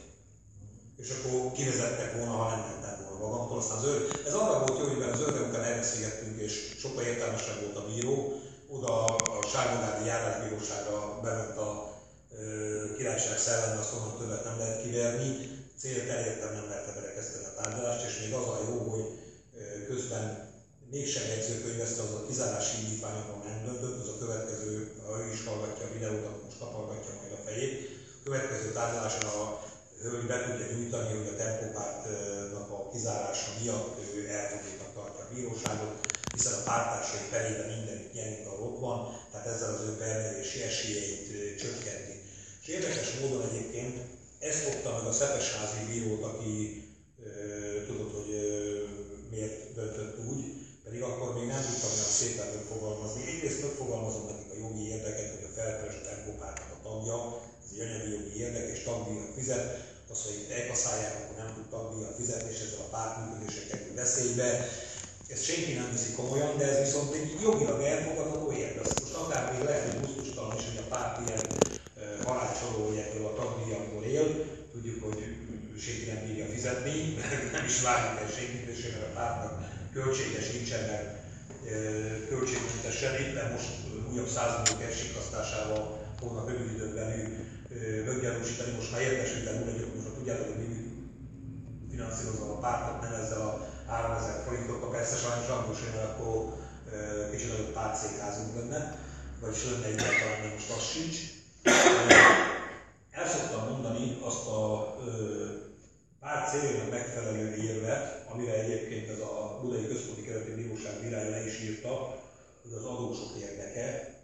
[SPEAKER 1] És akkor kivezettek volna, ha nem mentem volna magamtól. Aztán az őr, ez arra volt jó, hogy mert az őrre után elbeszélgettünk, és sokkal értelmesebb volt a bíró. Oda a Sárbogádi járásbíróságra bement a ö, királyság szelleme, azt onnan többet nem lehet kiverni. Célt elértem, nem lehet berekezteni a tárgyalást, és még az a jó, hogy ö, közben mégsem jegyzőkönyvezte, az a kizárási indítványokon nem döntött, az a következő, ha ő is hallgatja a videót, akkor most kapargatja majd a fejét. A következő tárgyaláson a hölgy be tudja nyújtani, hogy a tempópártnak a kizárása miatt ő elfogadónak tartja a bíróságot, hiszen a pártársai perében mindenütt nyerünk, ahol ott van, tehát ezzel az ő pernevési esélyeit csökkenti. És érdekes módon egyébként ezt fogta meg a Szepesházi bírót, aki ö, tudod, hogy ö, miért döntött úgy, pedig akkor még nem tudtam olyan szépen megfogalmazni. Egyrészt megfogalmazom nekik a jogi a tempópártnak a tagja, ez egy anyagi jogi érdek, és tagdíjat fizet, az, hogy elkaszálják, akkor nem tud tagdíjat fizetni, és ezzel a párt működése kerül veszélybe. Ezt senki nem viszi komolyan, de ez viszont egy jogilag elfogadható érde. Most akár még lehet, hogy gusztustalan is, hogy a párt ilyen halácsoló, hogy ebből a tagdíjakból él, tudjuk, hogy senki nem bírja fizetni, nem is várjuk el senkit, és a pártnak költséges nincsen, mert költségmentesen éppen most újabb 100 millió kersikasztásával fognak rövid időn belül meggyanúsítani, most már értesültem úgy, hogy most tudjátok, hogy mi finanszírozva a pártot, nem ezzel a 3000 forintokkal, persze sajnos hogy akkor kicsit nagyobb pártszékházunk lenne, vagyis lenne egy de most az sincs. El szoktam mondani azt a pár céljának megfelelő érvet, amire egyébként ez a Budai Központi Kerületi Bíróság bírája le is írta, hogy az adósok érdeke,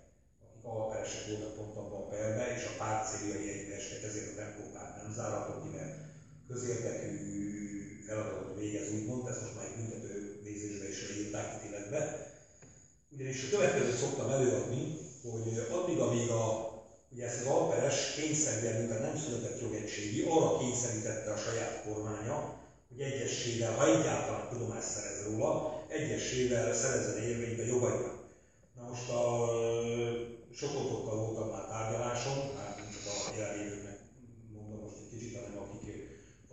[SPEAKER 1] akik alperesek voltak pont abban a perben, és a párt céljai egybeestek, ezért a tempópárt nem zárhatott, mert közérdekű feladatot végez, úgymond, ezt most már egy büntető nézésbe is leírták itt illetve. Ugyanis a következőt szoktam előadni, hogy addig, amíg a, ugye ezt az alperes kényszerűen, mivel nem született jogegységi, arra kényszerítette a saját kormánya, hogy egyessével, ha egyáltalán tudomást szerez róla, egyessével szerezzen érvényt a jogainak. Most a sokotokkal voltam már tárgyaláson, hát nem csak a jelenlévőknek mondom most egy kicsit, hanem akik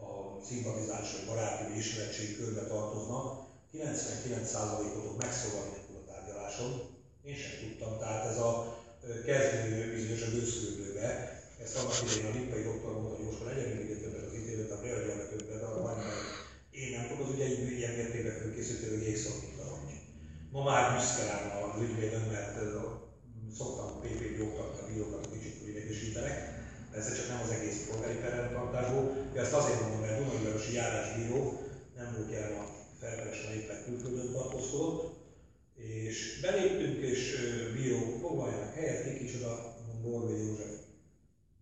[SPEAKER 1] a szimpatizás vagy baráti ismeretségi körbe tartoznak, 99%-otok megszólalni a tárgyaláson. Én sem tudtam, tehát ez a kezdő bizonyos a gőzküldőbe. Ezt annak idején a Lippai doktor mondta, hogy most már legyen még többet az ítélőt, a reagálnak többet, van, mert én nem tudok az ügyeim ilyen mértékben fölkészíteni, hogy jégszok, mint a. Ma már büszke rám az ügyvédem, mert szoktam PPP oktatni a bírókat, hogy kicsit idegesítenek. Persze csak nem az egész polgári perrendtartásból. Ezt azért mondom, mert Dunajvárosi járásbíró nem volt jelen a felperes éppen külföldön tartózkodott, és beléptünk, és bíró foglaljanak helyet, ki kicsoda, Borvé József.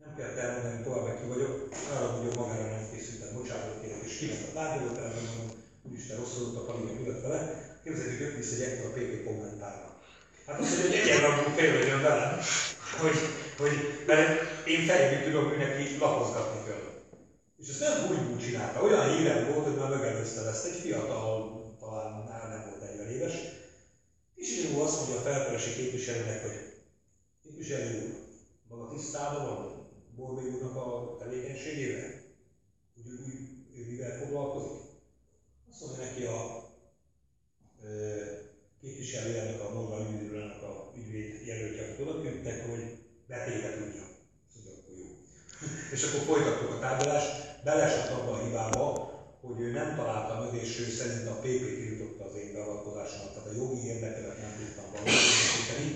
[SPEAKER 1] Nem kell elmondani tovább, hogy ki vagyok, arra mondjuk magára nem készültem, bocsánatot kérek, és kiment a tárgyalóteremben, mondom, úristen rosszul a paliga ülött vele, képzeljük, jött vissza egy ekkora PP kommentárra. Hát azt mondja, hogy egyenrangú félvegyön velem, hogy, hogy mert én fejből tudom, hogy neki lapozgatni kell. És ezt nem úgy csinálta, olyan hírem volt, hogy már megelőzte ezt egy fiatal, talán már nem volt 40 éves, és író azt mondja a felperesi képviselőnek, hogy képviselő úr, maga tisztában van Borbé úrnak a tevékenységével? Úgy, úgy ő mivel foglalkozik? Azt mondja neki a e, képviselőjének, a normál ügyvédőnek a ügyvéd jelöltje, akik oda küldtek, hogy. Azt mondja, akkor jó. és akkor folytattuk a tárgyalást, belesett abba a hibába, hogy ő nem találta meg, és ő szerint a PP tiltotta az én beavatkozásomat, tehát a jogi érdekemet nem tudtam valósítani.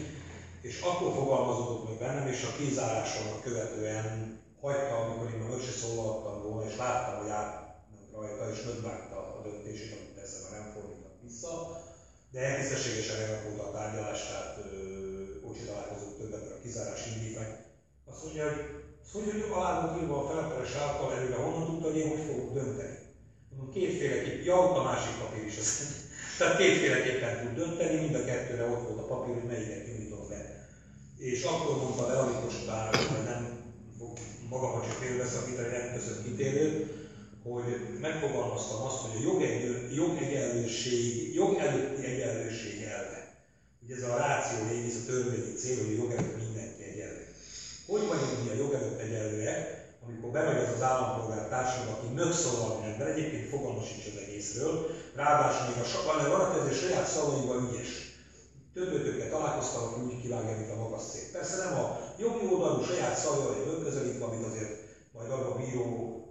[SPEAKER 1] És akkor fogalmazódott meg bennem, és a kizárásomat követően hagyta, amikor én már se szólaltam volna, és láttam, hogy átment rajta, és megvágta a döntését, amit persze már nem fordított vissza. De eltisztességesen megakadt a tárgyalást, tehát úgy találkozott többet a kizárás indítvány. Azt mondja, hogy azt mondja, hogy alá volt írva a felperes által előre, honnan tudta, hogy én hogy fogok dönteni. Mondom, kétféleképp, ja, ott a másik papír is az. Tehát kétféleképpen tud dönteni, mind a kettőre ott volt a papír, hogy melyiket nyújtom be. És akkor mondta le, amikor már nem fog magamat csak félbeszakítani, nem között kitérőt, hogy megfogalmaztam azt, hogy a jogegyenlőség, jog előtti egyenlőség elve. Ugye ez a ráció rész, a törvényi cél, hogy a jog előtt mindenki egyenlő. Hogy vagyunk mi a jog előtt egyenlőek, amikor bemegy az az állampolgár társadalom, aki nökszólal mindenben, egyébként fogalmas sincs az egészről, ráadásul még a sokkal, van, aki azért saját szavaival ügyes. Többőtökkel találkoztam, aki úgy kivágja, mint a magas szép. Persze nem a jogi oldalú saját szavaival önközelítve, amit azért majd a bíró,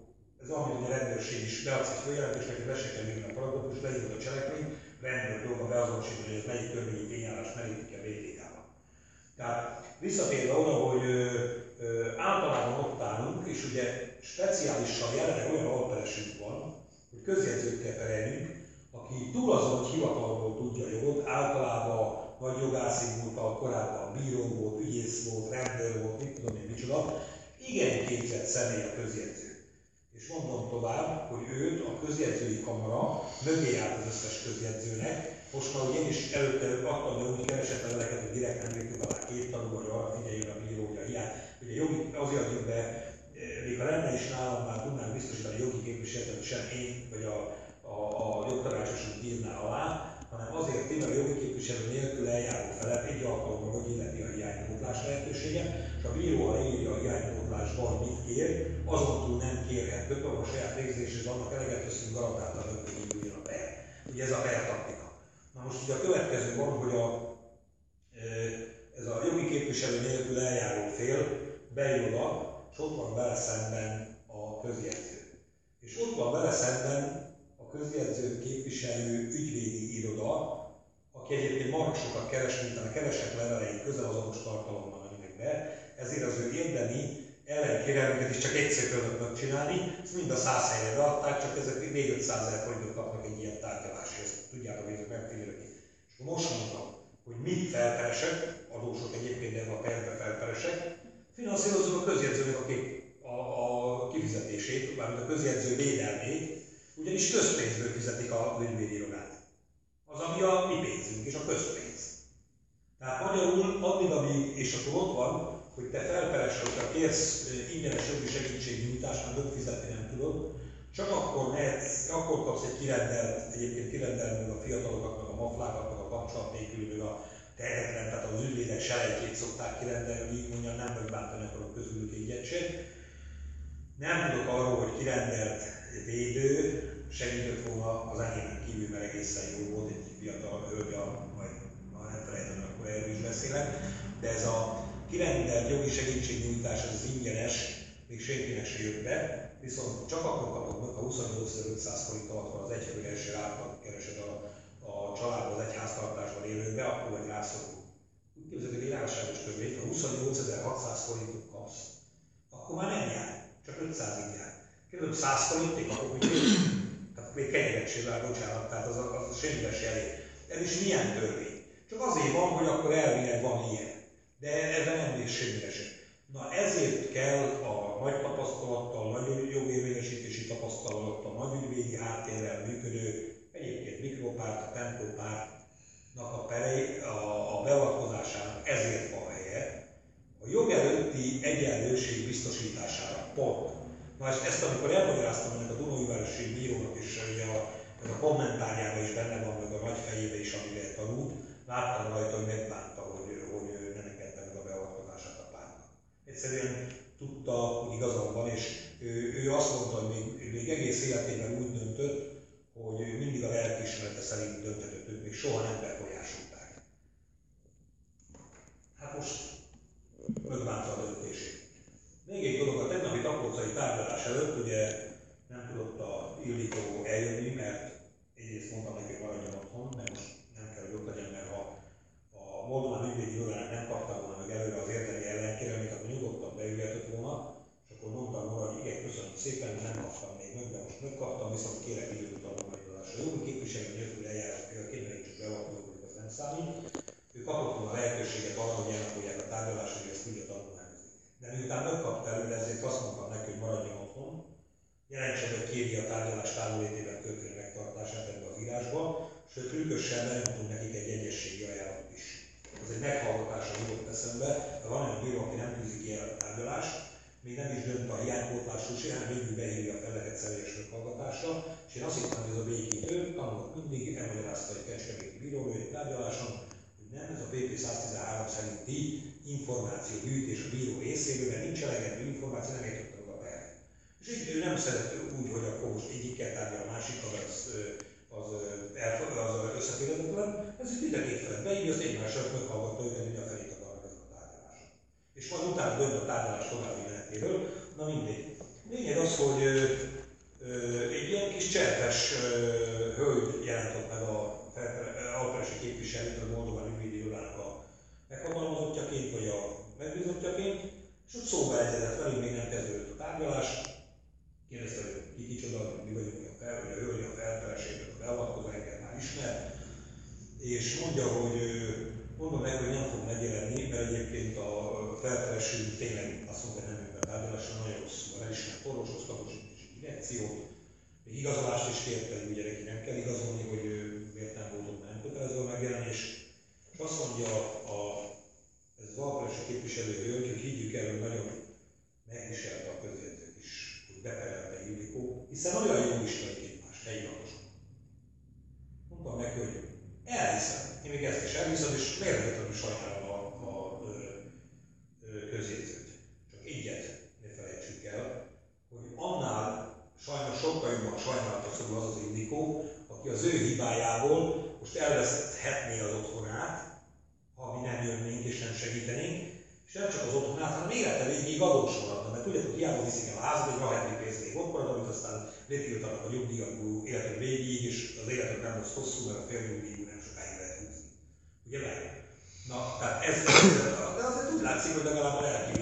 [SPEAKER 1] ez hogy a rendőrség is beadsz egy főjelentést, neki be se kell a paragrafus, leírod a cselekmény, rendőr dolga beazonosítani, hogy ez melyik törvényi tényállás merítik a BTK-ban. Tehát visszatérve oda, hogy ö, ö, általában ott állunk, és ugye speciálisan jelenleg olyan alperesünk van, hogy közjegyzőkkel pereljünk, aki túl azon, hogy hivatalból tudja jogot, általában vagy jogászi múltal, korábban bíró volt, ügyész volt, rendőr volt, mit tudom én micsoda, igen képzett személy a közjegyző. Mondom tovább, hogy őt a közjegyzői kamara mögé állt az összes közjegyzőnek, most már, hogy én is előtte adtam be úgy keresett leveleket, hogy direkt nem írtuk alá két hogy arra figyeljön a bíró, hogy a hiány. Ugye jogi, azért adjuk be, eh, még ha lenne is nálam, már tudnánk biztosítani jogi képviseletet, sem én, vagy a, a, a jogtanácsos írná alá, hanem azért én a jogi képviselő nélkül eljáró felett egy alkalommal, hogy illeti a hiánypótlás lehetősége, és a bíró, ha írja a hiánypótlásban, mit kér, azon túl nem kérhet több, a saját végzéshez annak eleget teszünk garantáltan, hogy induljon a per. Ugye ez a per taktika. Na most ugye a következő van, hogy a, ez a jogi képviselő nélkül eljáró fél bejön oda, és ott van vele szemben a közjegyző. És ott van vele szemben közjegyző képviselő ügyvédi iroda, aki egyébként marha sokat keres, mint a keresett leveleit közel azonos tartalommal mennek be, ezért az ő érdemi ellenkérelmeket is csak egyszer tudnak csinálni, ezt mind a száz helyre beadták, csak ezek 4-500 ezer forintot kapnak egy ilyen tárgyalásra, ezt tudjátok, hogy ezek megfigyelők. És most mondtam, hogy mit felperesek, adósok egyébként, de a perbe felperesek, finanszírozzuk a közjegyzőnek a, kép, a, a kifizetését, mármint a közjegyző védelmét, ugyanis közpénzből fizetik a ügyvédirodát. Az, ami a mi pénzünk, és a közpénz. Tehát magyarul addig, amíg, és akkor ott van, hogy te felperes, hogyha kérsz ingyenes jogi segítségnyújtást, mert fizetni nem tudod, csak akkor mehetsz, akkor kapsz egy kirendelt, egyébként kirendelt meg a fiatalokat, meg a maflákat, meg a kapcsolat nélkül, meg a tehetetlen, tehát az ügyvédek selejtjét szokták kirendelni, így mondjam, nem megbántani akarok közülük egyet sem. Nem tudok arról, hogy kirendelt védő segített volna az enyémen kívül, mert egészen jó volt, egy fiatal hölgy, majd ha nem felejtem, akkor erről is beszélek, de ez a kirendelt jogi segítségnyújtás az ingyenes, még senkinek se jött be, viszont csak akkor kapod meg, ha 28.500 forint alatt van az egyfő első átlag keresed a, a családban, az egy háztartásban élőbe, akkor vagy rászorul. Úgy képzeljük egy válságos törvény, ha 28.600 forintot kapsz, akkor már nem jár, csak 500-ig jár. Kérlek 100 forintig, akkor még, tehát még kenyeret sem bocsánat, tehát az, az, az semmibe se elég. Ez is milyen törvény? Csak azért van, hogy akkor elvileg van ilyen de ebben nem néz semmire sem. Na ezért kell a nagy tapasztalattal, nagy jogérvényesítési tapasztalattal, nagy ügyvédi háttérrel működő, egyébként mikropárt, tempópártnak a, perei, a, a beavatkozásának ezért van helye, a jog előtti egyenlőség biztosítására pont. Na és ezt amikor elmagyaráztam ennek a Dunói bírónak, és ugye a, a kommentárjában is benne van, meg a nagy fejébe is, amivel tanult, láttam rajta, hogy megbánta egyszerűen tudta, hogy igazam van, és ő, ő azt mondta, hogy még, még egész életében úgy döntött, hogy ő mindig a lelkismerete szerint döntött, ők még soha nem befolyásolták. Hát most megbánta a döntését. Még egy dolog, a tegnapi tapolcai tárgyalás előtt ugye nem tudott a Ildikó eljönni, mert egyrészt mondtam neki, hogy maradjon otthon, mert most nem kell, hogy ott legyen, mert ha a Moldován ügyvédi irodának nem kapta volna meg előre az érdemi ellenkérelmét, akkor nyugodtan beülhetett volna, és akkor mondtam volna, hogy igen, köszönöm szépen, nem kaptam még meg, de most megkaptam, viszont kérek időt a tanulmányozásra. Jó, képviselő nélkül eljárás félként, mert csak beavatkozunk, az nem számít. Ő kapott volna lehetőséget arra, hogy elnapolják a tárgyalásra, hogy ezt tudja. De miután megkapta előre, ezért azt mondtam neki, hogy maradjon otthon, jelentse hogy kéri a tárgyalás távolétében történő megtartását ebbe az írásba, sőt, trükkösen benyomtunk nekik egy egyességi ajánlatot is. Ez egy meghallgatásra jutott eszembe, de van olyan bíró, aki nem tűzik ki a tárgyalást, még nem is dönt a hiánypótlásról se, hanem végül beírja a feleket személyes meghallgatásra, és én azt hittem, hogy ez a békítő, tanulok mindig, elmagyarázta egy kecskeméti bírónő egy tárgyaláson, nem, ez a PP 113 szerinti információgyűjtés a bíró részéről, mert nincs elegendő információ, nem értette meg a per. És így ő nem szeret úgy, hogy akkor most egyikkel tárgyal a másik, az az, az összeférhetetlen, ez itt mind a két felet beírja, az egymásra meghallgatta őket, hogy a felét akarnak ezen a tárgyaláson. És majd utána dönt a tárgyalás további menetéről, na mindegy. Lényeg az, hogy ö, ö, egy ilyen kis cserpes hölgy jelentott meg a alperesi képviselőt, a Moldován ügyvédi irodának a meghatalmazottjaként, vagy a megbízottjaként, és ott szóba egyezett velünk, még nem kezdődött a tárgyalás, kérdezte, hogy ki kicsoda, mi vagyunk a fel, hogy a hölgy a felfeleségnek a beavatkozó, ismer, és mondja, hogy mondom meg, hogy nem fog megjelenni, mert egyébként a felkereső tényleg azt mondta, nem jön be tárgyalásra, nagyon rosszul, el ismert orvoshoz kapcsolódás direkciót, még igazolást is kérte, hogy ugye neki nem kell igazolni, hogy ő miért nem volt ott, nem kötelező a megjelenés. És azt mondja a, az alkalmas képviselő hölgy, hogy higgyük el, hogy nagyon megviselte a közvetők is, hogy beperelte Ildikó, hiszen olyan jó ismerik egymást, egylagosan. Mondtam meg, hogy elhiszem, én még ezt is elhiszem, és mérhetetlenül sajnálom a, a, a közjegyzőt. Csak egyet ne felejtsük el, hogy annál sajnos sokkal jobban sajnálatos szorul az az indikó, aki az ő hibájából most elveszthetné az otthonát, ha mi nem jönnénk és nem segítenénk, és nem csak az otthonát, hanem élete végéig adós maradna, mert tudjátok, hiába viszik el a házba, egy rahetni pénz még marad, amit aztán letiltanak a nyugdíjakból élete végéig, és az életet nem lesz hosszú, mert a félnyugdíjú nem sokáig lehet húzni. Ugye meg? Na, tehát ez, de azért úgy látszik, hogy legalább a lelki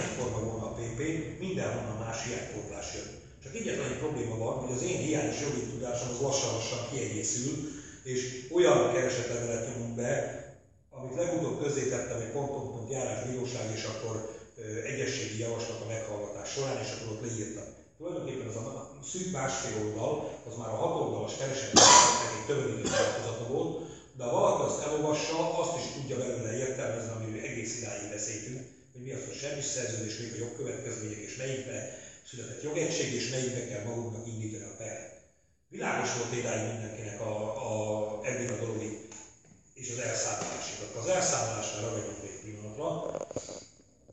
[SPEAKER 1] egyforma volna a PP, mindenhonnan más hiánypótlás jön. Csak egyetlen egy probléma van, hogy az én hiányos jogi tudásom az lassan-lassan kiegészül, és olyan keresetlevelet nyomunk be, amit legutóbb közzétettem egy pont-pont-pont járásbíróság, és akkor egyességi javaslat a meghallgatás során, és akkor ott leírtam. Tulajdonképpen az a szűk másfél oldal, az már a hat oldalas keresetleveletnek egy többedikes változata volt, de ha valaki azt elolvassa, azt is tudja belőle értelmezni, amiről egész idáig beszéltünk, mi az a semmi szerződés, mik a jogkövetkezmények, és melyikbe született jogegység, és melyikbe kell magunknak indítani a pert. Világos volt idáig mindenkinek a, a, eddig a dologig, és az elszámolásig. Az elszámolásnál ragadjunk egy pillanatra.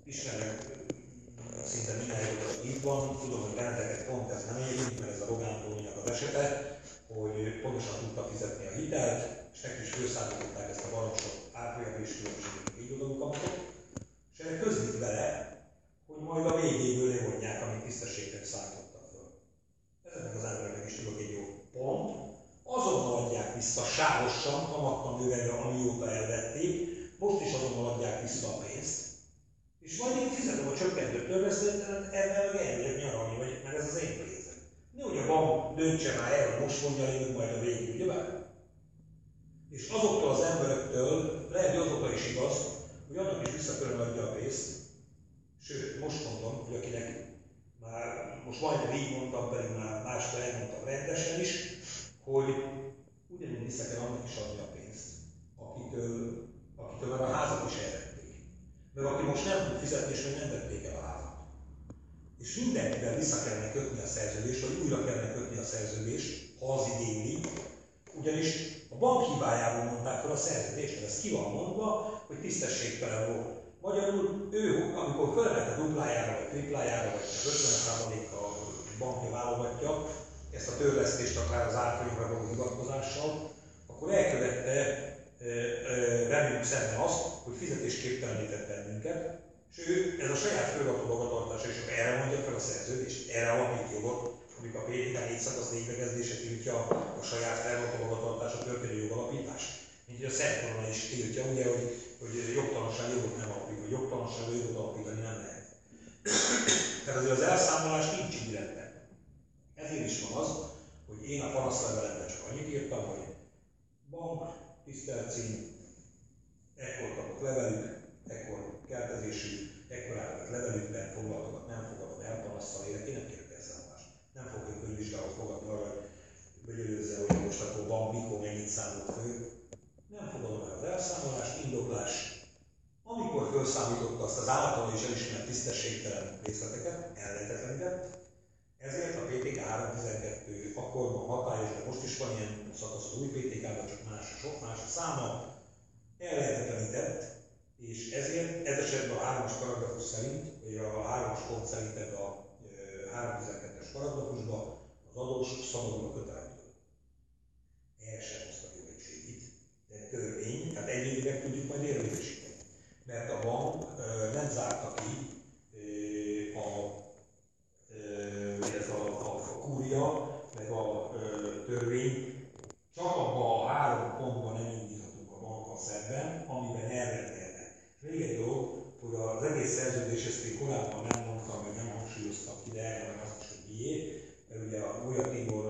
[SPEAKER 1] Ismerem szinte mindenki, itt van, tudom, hogy benneteket pont ez nem érint, mert ez a Rogán Tóninak az esete, hogy pontosan tudta fizetni a hitelt, és neki is felszámolták ezt a baromsok árfolyam és különbséget, így oda kamatot, és erre közlik vele, hogy majd a végéből levonják, amit tisztességnek szállítottak föl. Ezeknek az embereknek is tudok egy jó pont, azonnal adják vissza sárosan, kamattal növelve, amióta elvették, most is azonnal adják vissza a pénzt, és majd én fizetem a csökkentő törvesztőt, ebben meg elmegyek nyaralni, vagy, mert ez az én pénzem. Nehogy a bank döntse már el, hogy most mondja én majd a végig, ugye bár? És azoktól az emberektől, lehet, hogy azokra is igaz, hogy annak is vissza kellene adja a pénzt. Sőt, most mondom, hogy akinek már most majdnem így mondtam, pedig már máskor elmondtam rendesen is, hogy ugyanúgy vissza kell annak is adni a pénzt, akitől, akitől már a házat is elvették. Mert aki most nem tud fizetni, és még nem vették el a házat. És mindenkivel vissza kellene kötni a szerződést, vagy újra kellene kötni a szerződést, ha az igényli, ugyanis a bank hibájából mondták fel a szerződést, ez ki van mondva, hogy tisztességtelen volt. Magyarul ő, amikor felemelte duplájára, vagy triplájára, vagy 50 a bankja válogatja, ezt a törlesztést akár az árfolyamra való hivatkozással, akkor elkövette velünk szemben azt, hogy fizetésképtelenített bennünket, és ő, ez a saját főgató magatartása, és erre mondja fel a szerződést, erre alapít jogot, amikor a PDK 4 szakasz 4 bekezdése tiltja a saját felgató magatartása történő jogalapítást. Mint hogy a Szent Korona is tiltja, ugye, hogy, hogy jogtalanság jogot nem alapít, vagy jogtalanság jogot alapítani nem lehet. Tehát azért az elszámolás nincs így rendben. Ezért is van az, hogy én a panaszlevelemben csak annyit írtam, hogy bank, tisztelt cím, ekkor kapok levelük, ekkor keltezésű, ekkor állnak levelükben, foglalatokat nem fogadom el, panasszal érek, én. Nem könyvvizsgálat fogadni arra, hogy előzze, hogy most akkor van, mikor, mennyit számolt fő. Nem fogadom el az elszámolást, indoklás. Amikor felszámította azt az által is elismert tisztességtelen részleteket, ellehetetlenített, ezért a PTK 312 akkor van hatályos, de most is van ilyen szakasz az új PTK-ban, csak más sok más a száma, ellehetetlenített, és ezért ez esetben a 3-as paragrafus szerint, vagy a 3-as pont szerint ebben a 312-es paragrafusban szabadul a kötelező. El sem hozta jogegységét, de törvény, tehát egyénileg tudjuk majd érvényesíteni. Mert a bank nem zárta ki a, illetve a, a, a kúria, meg a törvény csak abban a három pontban nem indíthatunk a bankkal szemben, amiben elrendelni még egy dolog, hogy az egész szerződés, ezt én korábban nem mondtam, vagy nem hangsúlyoztam ki, de elmondom azt is, hogy miért. Mert ugye a Újja Tibor, akinek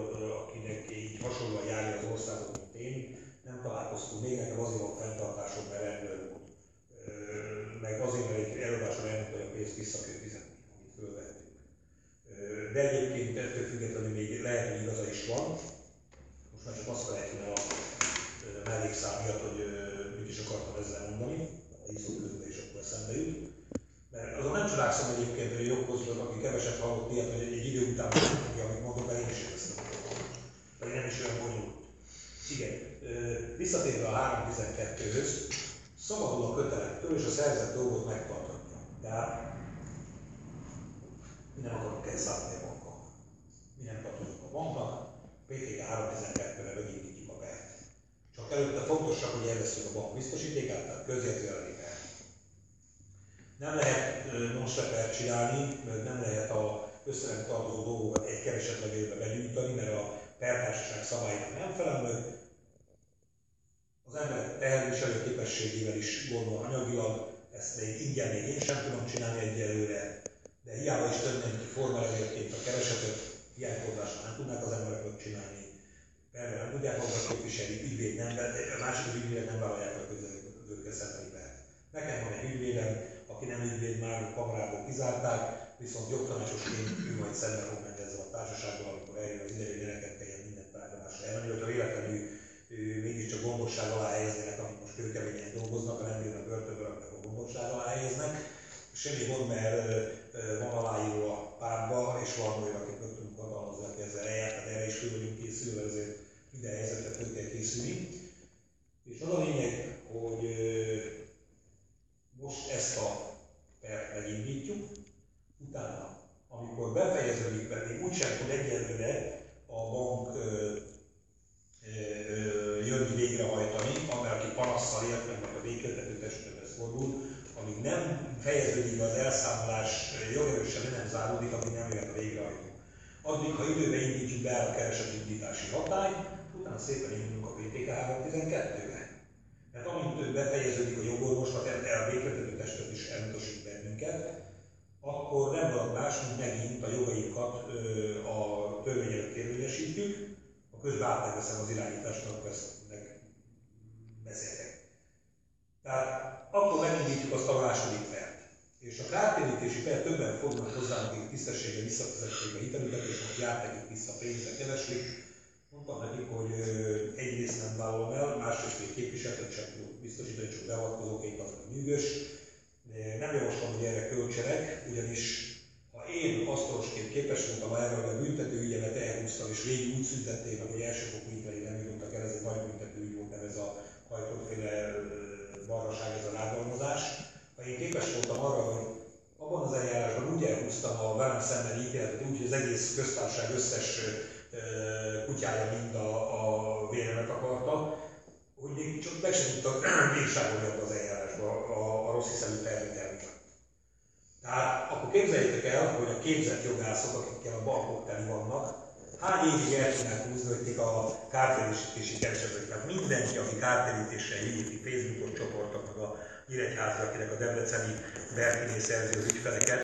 [SPEAKER 1] a Nyíregyházra, akinek a debreceni Bertiné szerzi az ügyfeleket,